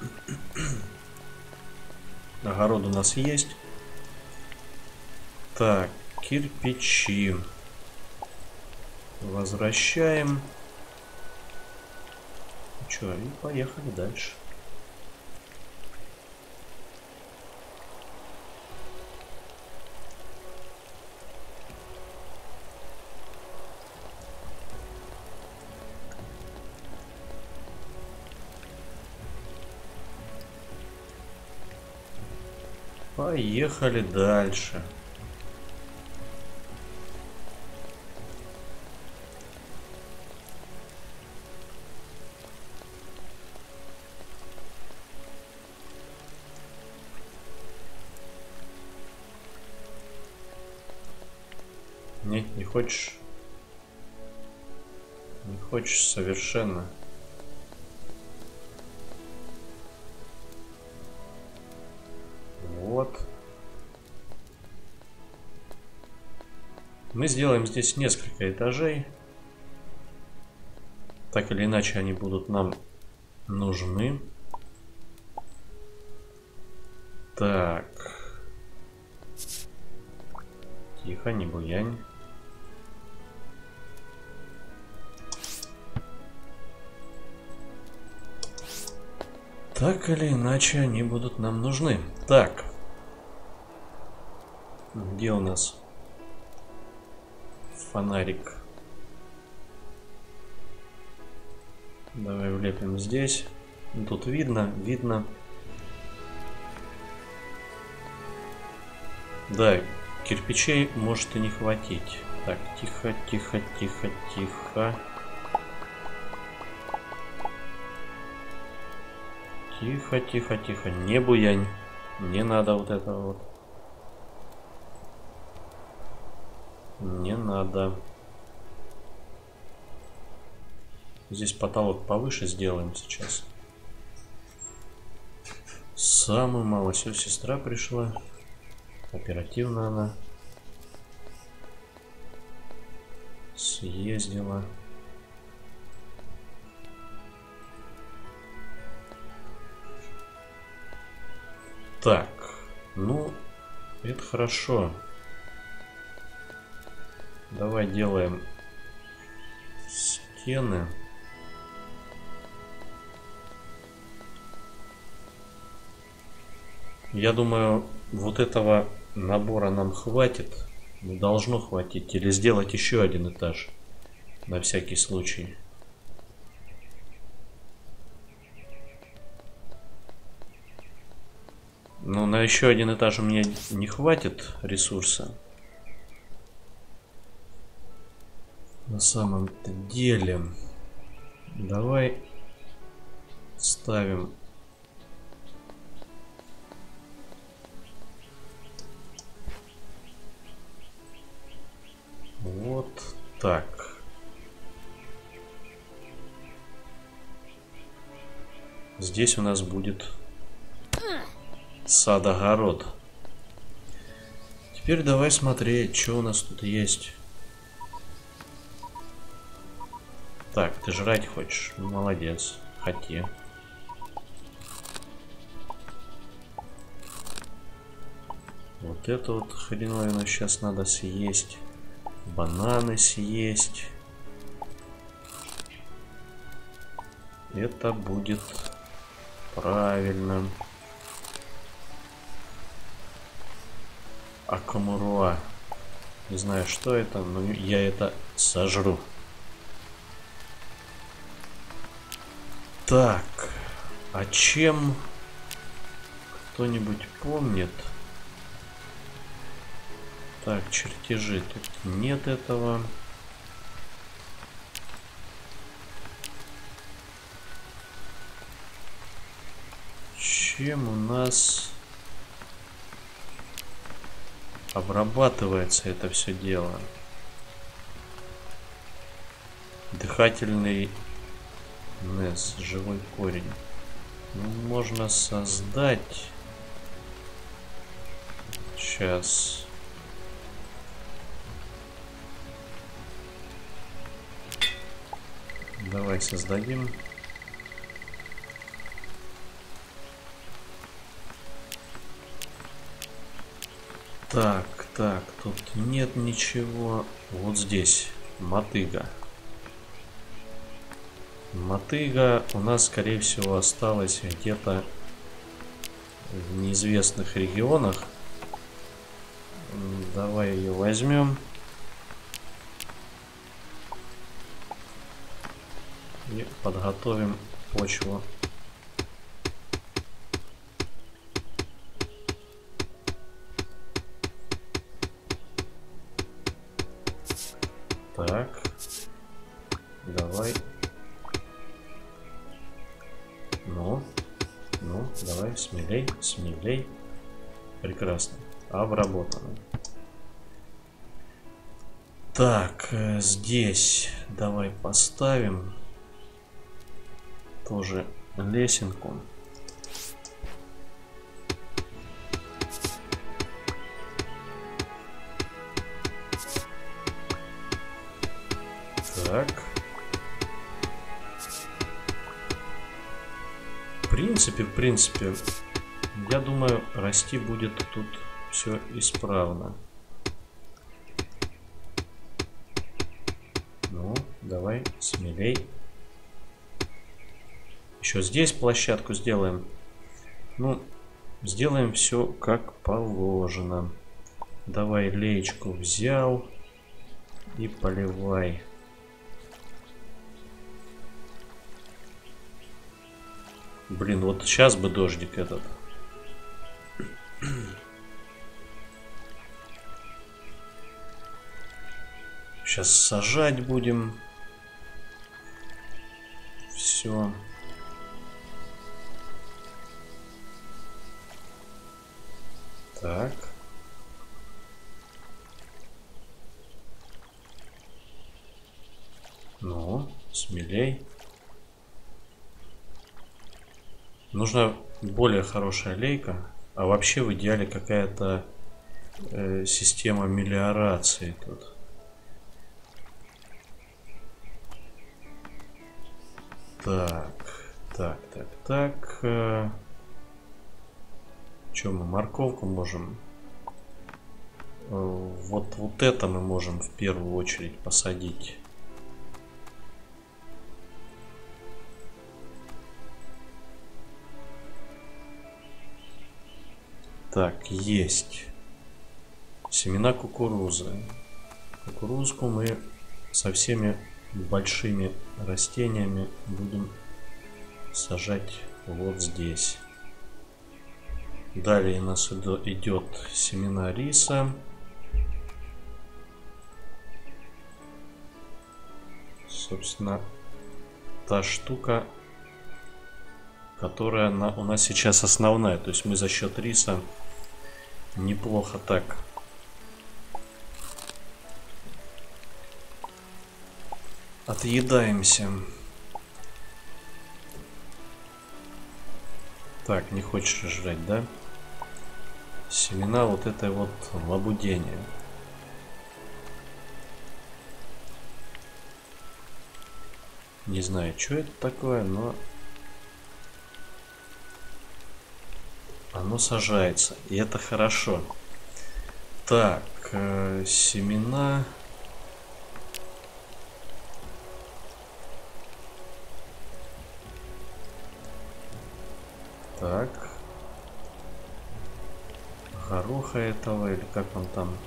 Огород у нас есть. Так, кирпичи. Возвращаем. Че, и поехали дальше. Поехали дальше. Не, не хочешь? Не хочешь совершенно. Мы сделаем здесь несколько этажей. Так или иначе они будут нам нужны. Так. Тихо, не буянь. Так или иначе они будут нам нужны. Так. Где у нас фонарик? Давай влепим здесь. Тут видно, видно. Да, кирпичей может и не хватить. Так, тихо, тихо, тихо, тихо. Тихо, тихо, тихо. Не буянь. Не надо вот этого вот. Не надо. Здесь потолок повыше сделаем сейчас. Самую мало. Сестра пришла. Оперативно она. Съездила. Так, ну, это хорошо. Давай делаем стены. Я думаю, вот этого набора нам хватит. Должно хватить. Или сделать еще один этаж. На всякий случай. Но на еще один этаж у меня не хватит ресурса. На самом-то деле. Давай ставим вот так. Здесь у нас будет сад-огород. Теперь давай смотреть, что у нас тут есть. Так, ты жрать хочешь? Ну, молодец. Хоти. Вот это вот хреновину сейчас надо съесть. Бананы съесть. Это будет правильно. Акамуруа. Не знаю, что это, но я это сожру. Так, а чем кто-нибудь помнит? Так, чертежи. Тут нет этого. Чем у нас обрабатывается это все дело. Дыхательный Нес, живой корень. Ну, можно создать... Сейчас... Давай создадим. Так, так, тут нет ничего. Вот здесь мотыга. Мотыга у нас, скорее всего, осталась где-то в неизвестных регионах. Давай ее возьмем. И подготовим почву. Так, э, здесь давай поставим тоже лесенку. Так. В принципе, в принципе, я думаю, расти будет тут все исправно. Ну, давай, смелей. Еще здесь площадку сделаем. Ну, сделаем все как положено. Давай леечку взял и поливай. Блин, вот сейчас бы дождик этот. Сейчас сажать будем. Все. Так. Ну, смелей. Нужна более хорошая лейка. А вообще в идеале какая-то э, система мелиорации тут. Так, так, так, так. Э, Чем мы морковку можем? Э, вот, вот это мы можем в первую очередь посадить. Так, есть. Семена кукурузы. Кукурузку мы со всеми большими растениями будем сажать вот здесь. Далее у нас идет семена риса. Собственно, та штука, которая у нас сейчас основная. То есть мы за счет риса неплохо так отъедаемся. Так, не хочешь жрать, да? Семена вот это вот лабудение. Не знаю, что это такое, но оно сажается. И это хорошо. Так, э, семена... Так. Гороха этого, или как он там...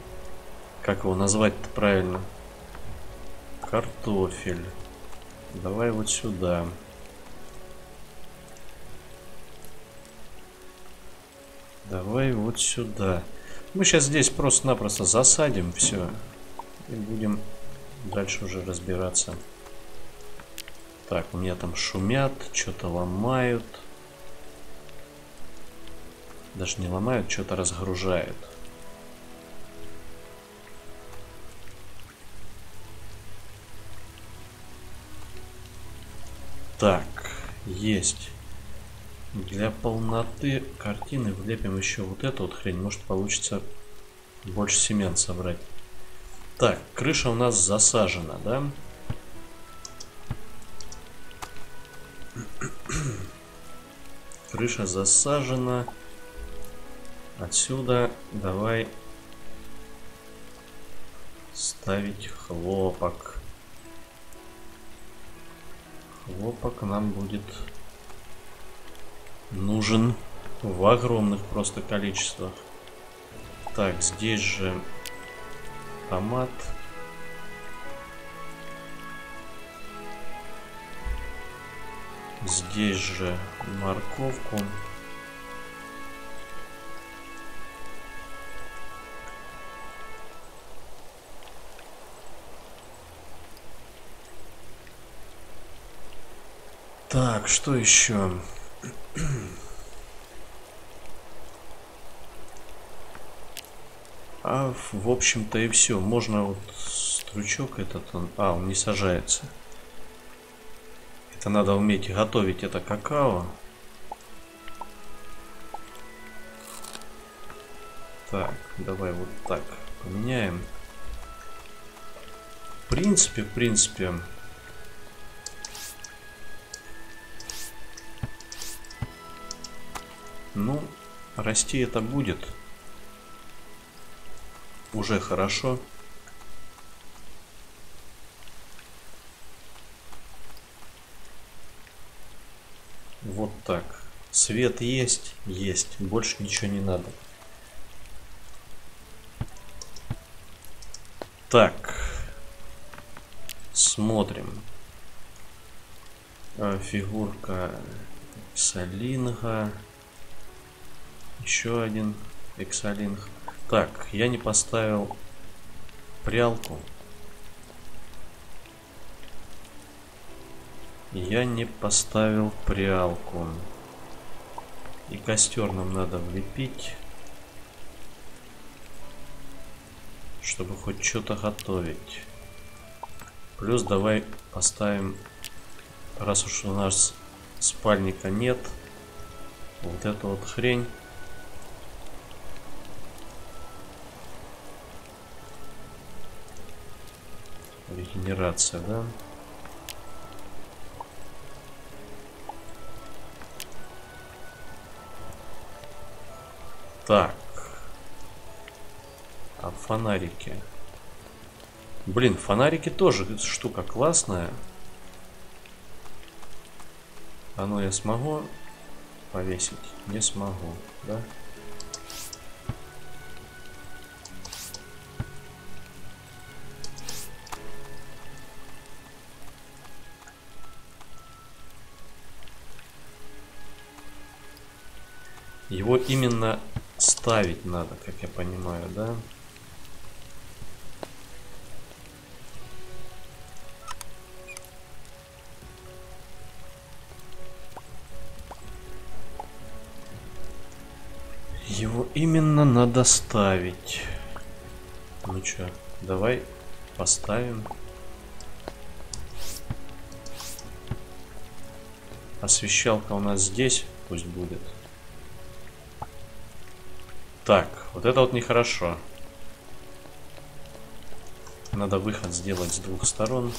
Как его назвать-то правильно? Картофель. Давай вот сюда. Давай вот сюда. Мы сейчас здесь просто-напросто засадим все. И будем дальше уже разбираться. Так, у меня там шумят, что-то ломают. Даже не ломают, что-то разгружают. Так, есть. Для полноты картины влепим еще вот эту вот хрень. Может получится больше семян собрать. Так, крыша у нас засажена, да? Крыша засажена. Отсюда давай ставить хлопок. Хлопок нам будет нужен в огромных просто количествах. Так, здесь же томат. Здесь же морковку. Так, что еще? А, в общем-то и все. Можно вот стручок этот, он... а, он не сажается. Это надо уметь готовить это какао. Так, давай вот так поменяем. В принципе, в принципе, Ну, расти это будет. Уже хорошо. Вот так. Свет есть? Есть. Больше ничего не надо. Так. Смотрим. А, фигурка Салинга. Еще один эксалинг. Так, я не поставил прялку. Я не поставил прялку. И костер нам надо влепить. Чтобы хоть что-то готовить. Плюс давай поставим, раз уж у нас спальника нет, вот эту вот хрень. Регенерация, да? Так. А фонарики? Блин, фонарики тоже штука классная. Оно я смогу повесить? Не смогу, да? Его именно ставить надо, как я понимаю, да? Его именно надо ставить. Ну чё, давай поставим. Освещалка у нас здесь, пусть будет. Так, вот это вот нехорошо. Надо выход сделать с двух сторон.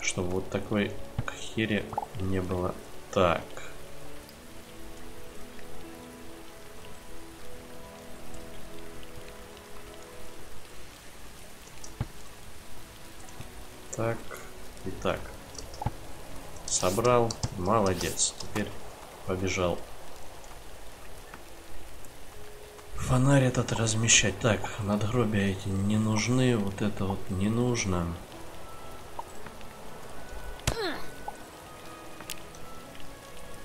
Чтобы вот такой хере не было. Так. Так и так. Собрал. Молодец. Теперь побежал Фонарь этот размещать. Так, надгробия эти не нужны. Вот это вот не нужно.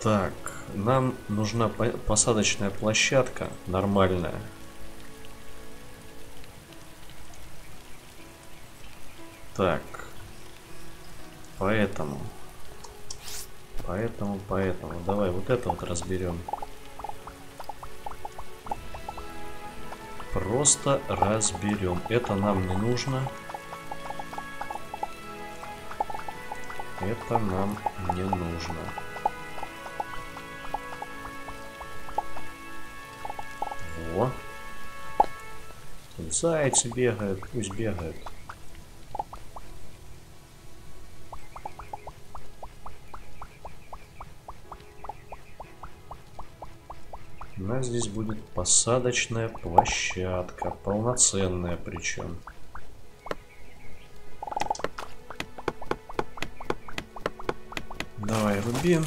Так, нам нужна посадочная площадка нормальная. Так. Поэтому. Поэтому, поэтому. Давай вот это вот разберем. Просто разберем. Это нам не нужно. Это нам не нужно. Во. Тут зайцы бегают, пусть бегают. Здесь будет посадочная площадка. Полноценная причем. Давай, руби.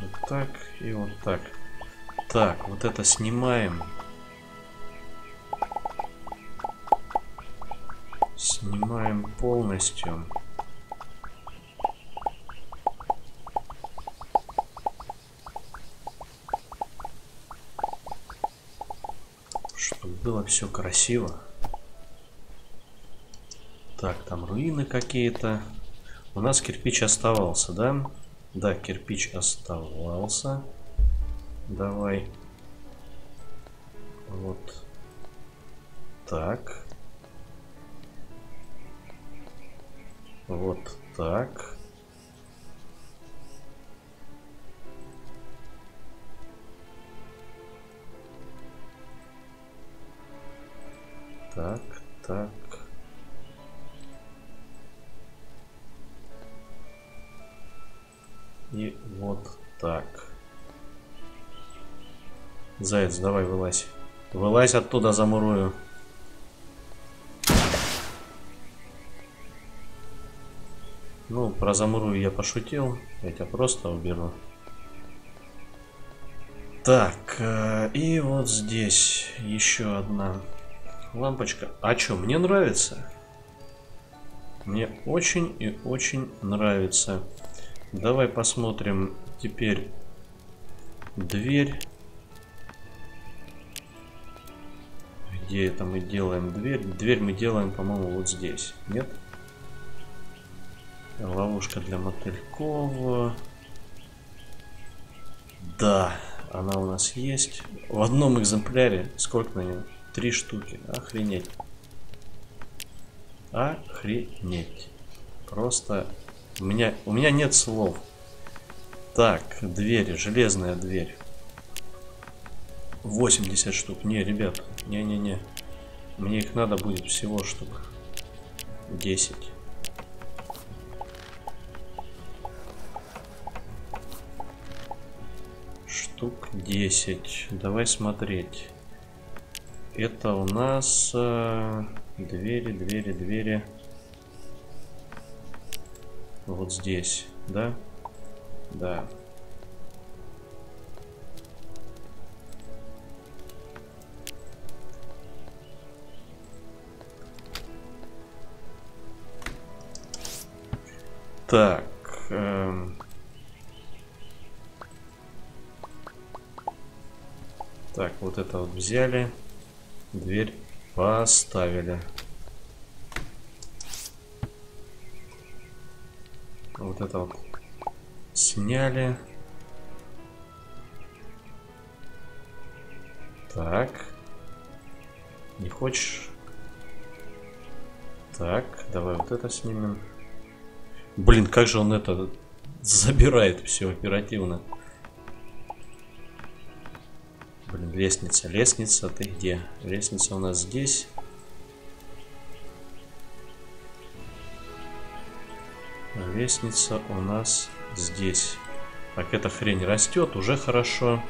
Вот так и вот так. Так, вот это снимаем. Полностью. Чтобы было все красиво. Так, там руины какие-то. У нас кирпич оставался, да? Да, кирпич оставался. Давай. Вот. Так. Вот так. Так, так. И вот так. Заяц, давай вылазь. Вылазь оттуда, замурую. Ну, про замурую я пошутил. Я тебя просто уберу. Так, э, и вот здесь еще одна лампочка. А что, мне нравится? Мне очень и очень нравится. Давай посмотрим теперь дверь. Где это мы делаем дверь? Дверь мы делаем, по-моему, вот здесь. Нет? Ловушка для мотыльков. Да, она у нас есть. В одном экземпляре. Сколько на нем? Три штуки. Охренеть. Охренеть. Просто... У меня, у меня нет слов. Так, дверь, железная дверь. 80 штук. Не, ребят, не-не-не. Мне их надо будет всего штук 10. Штук 10. Давай смотреть. Это у нас э, двери, двери, двери. Вот здесь, да? Да. Так. Эм... Так, вот это вот взяли. Дверь поставили. Вот это вот сняли. Так. Не хочешь? Так, давай вот это снимем. Блин, как же он это забирает все оперативно. Блин, лестница, лестница, ты где? Лестница у нас здесь. Лестница у нас здесь. Так, эта хрень растет, уже хорошо.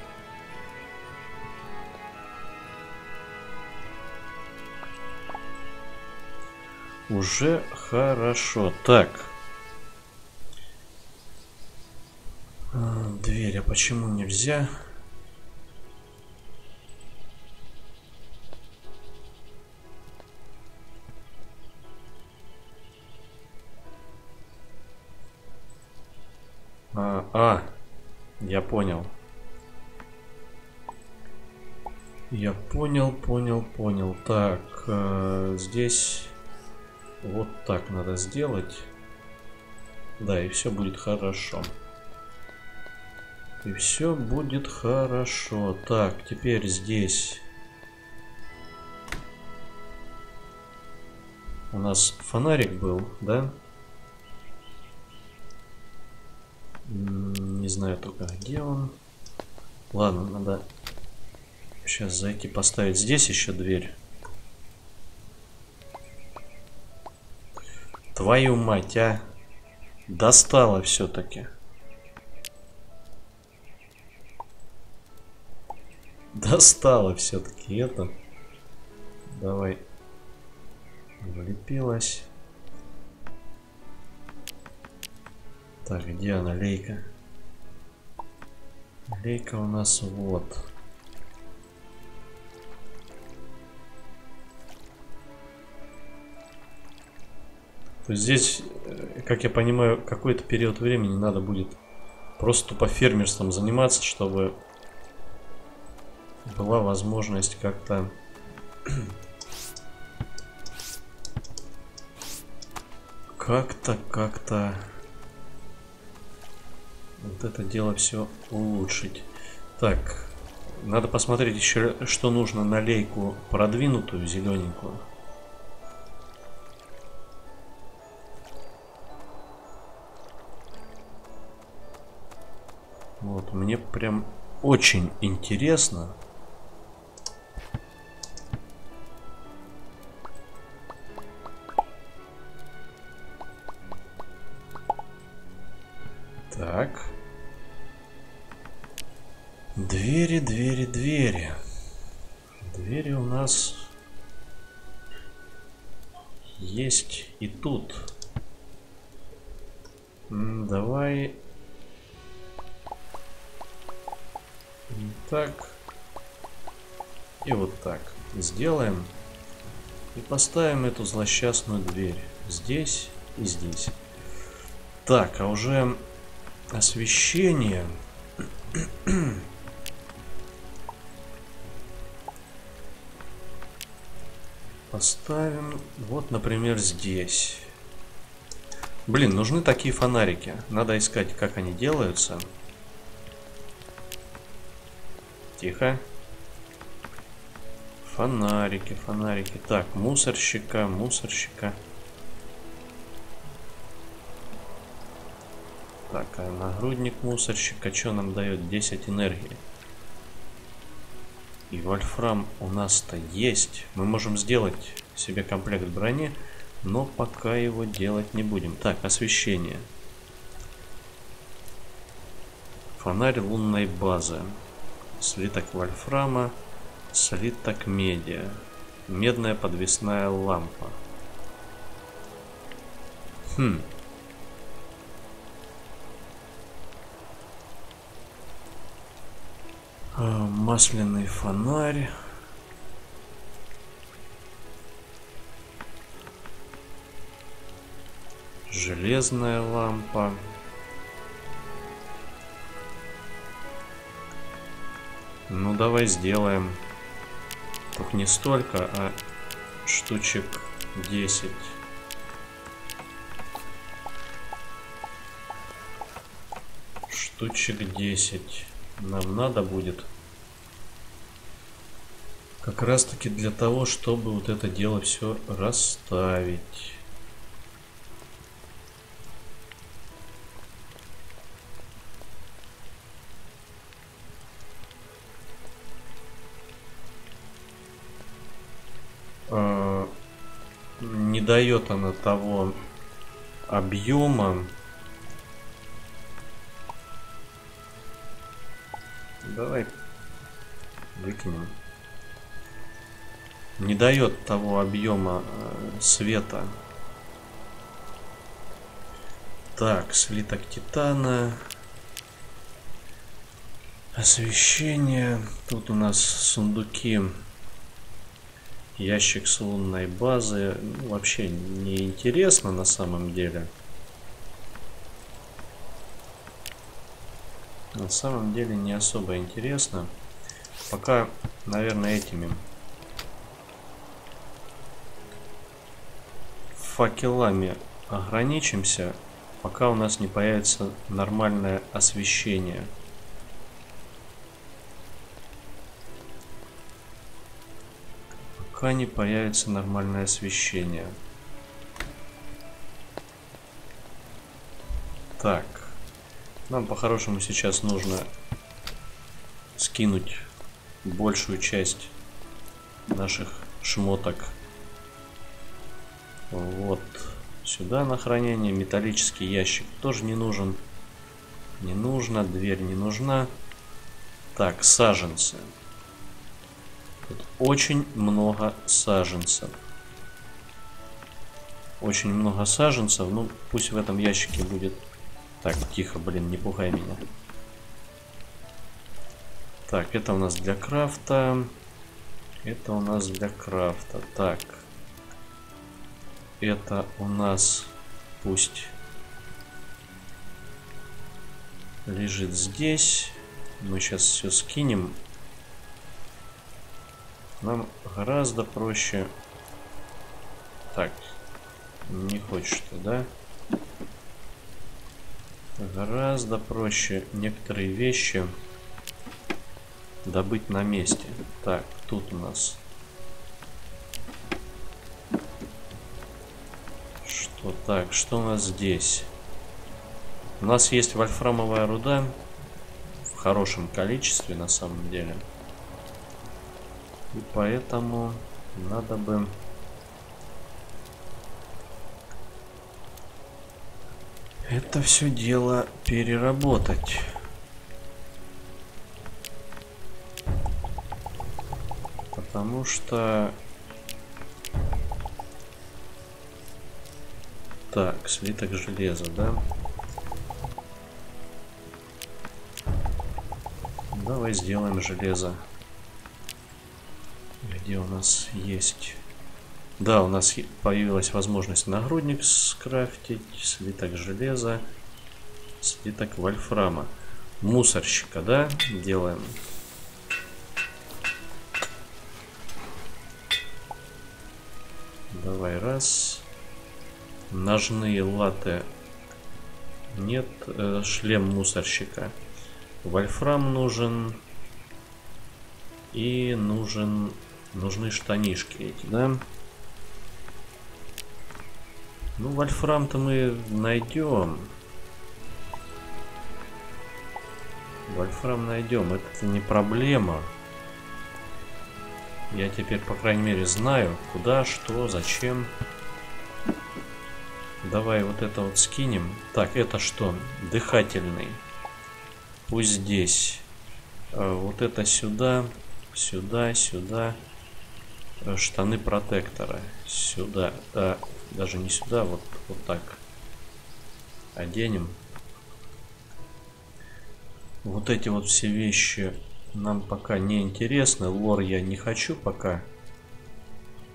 Уже хорошо. Так. А, дверь, а почему нельзя? А, а, я понял. Я понял, понял, понял. Так, э, здесь вот так надо сделать. Да, и все будет хорошо. И все будет хорошо. Так, теперь здесь у нас фонарик был, да? Не знаю только где он. Ладно, надо сейчас зайти поставить здесь еще дверь. Твою мать, а. Достало все-таки. Достало все-таки это. Давай. Влепилась. Так, где она, лейка? Лейка у нас вот. То есть здесь, э, как я понимаю, какой-то период времени надо будет просто тупо фермерством заниматься, чтобы была возможность как-то как-то, как-то вот это дело все улучшить. Так, надо посмотреть еще, что нужно на лейку продвинутую, зелененькую. Вот, мне прям очень интересно. И поставим эту злосчастную дверь. Здесь и здесь. Так, а уже освещение. Поставим вот, например, здесь. Блин, нужны такие фонарики. Надо искать, как они делаются. Тихо. Фонарики, фонарики. Так, мусорщика, мусорщика. Так, а нагрудник мусорщика что нам дает? 10 энергии. И вольфрам у нас-то есть. Мы можем сделать себе комплект брони, но пока его делать не будем. Так, освещение. Фонарь лунной базы слиток вольфрама, слиток меди, медная подвесная лампа. Хм. А, масляный фонарь. Железная лампа. Ну, давай сделаем. Только не столько, а штучек 10. Штучек 10. Нам надо будет как раз таки для того, чтобы вот это дело все расставить. Дает она того объема. Давай выкинем. Не дает того объема э, света. Так, слиток титана. Освещение. Тут у нас сундуки ящик с лунной базы ну, вообще не интересно на самом деле. На самом деле не особо интересно. Пока, наверное, этими факелами ограничимся, пока у нас не появится нормальное освещение. Не появится нормальное освещение. Так. Нам по-хорошему сейчас нужно скинуть большую часть наших шмоток вот сюда на хранение. Металлический ящик тоже не нужен. Не нужно, дверь не нужна. Так, саженцы. Тут очень много саженцев. Очень много саженцев. Ну, пусть в этом ящике будет... Так, тихо, блин, не пугай меня. Так, это у нас для крафта. Это у нас для крафта. Так. Это у нас пусть лежит здесь. Мы сейчас все скинем. Нам гораздо проще... Так, не хочешь ты, да? Гораздо проще некоторые вещи добыть на месте. Так, тут у нас... Что так, что у нас здесь? У нас есть вольфрамовая руда в хорошем количестве на самом деле. И поэтому надо бы... Это все дело переработать. Потому что... Так, слиток железа, да? Давай сделаем железо. Где у нас есть... Да, у нас появилась возможность нагрудник скрафтить, слиток железа, слиток вольфрама. Мусорщика, да, делаем. Давай, раз. Ножные латы. Нет, э, шлем мусорщика. Вольфрам нужен. И нужен... Нужны штанишки эти, да? Ну, вольфрам-то мы найдем. Вольфрам найдем. Это не проблема. Я теперь, по крайней мере, знаю, куда, что, зачем. Давай вот это вот скинем. Так, это что? Дыхательный. Пусть здесь. А, вот это сюда, сюда, сюда. А, штаны протектора. Сюда. А, даже не сюда, вот, вот так. Оденем. Вот эти вот все вещи нам пока не интересно. Лор я не хочу пока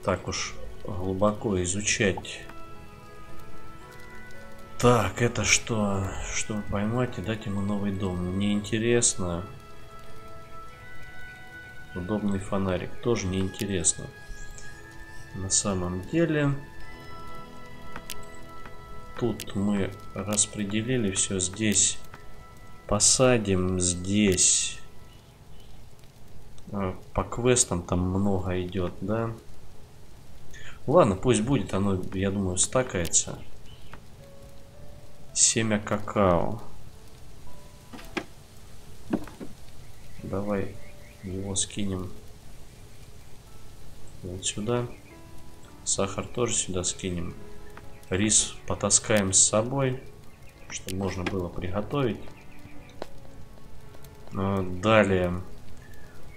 так уж глубоко изучать. Так, это что? Чтобы поймать и дать ему новый дом. Мне интересно. Удобный фонарик. Тоже не интересно. На самом деле... Тут мы распределили все. Здесь посадим. Здесь а, по квестам там много идет, да? Ладно, пусть будет, оно, я думаю, стакается. Семя какао. Давай его скинем вот сюда. Сахар тоже сюда скинем. Рис потаскаем с собой, чтобы можно было приготовить. А, далее.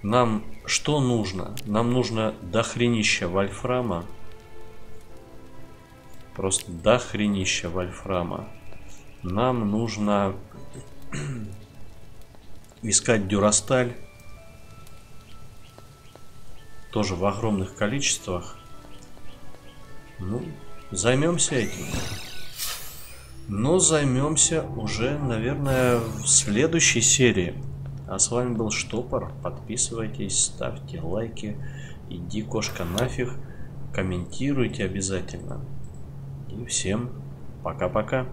Нам что нужно? Нам нужно дохренища вольфрама. Просто дохренища вольфрама. Нам нужно искать дюрасталь. Тоже в огромных количествах. Ну, займемся этим. Но займемся уже, наверное, в следующей серии. А с вами был Штопор. Подписывайтесь, ставьте лайки. Иди, кошка, нафиг. Комментируйте обязательно. И всем пока-пока.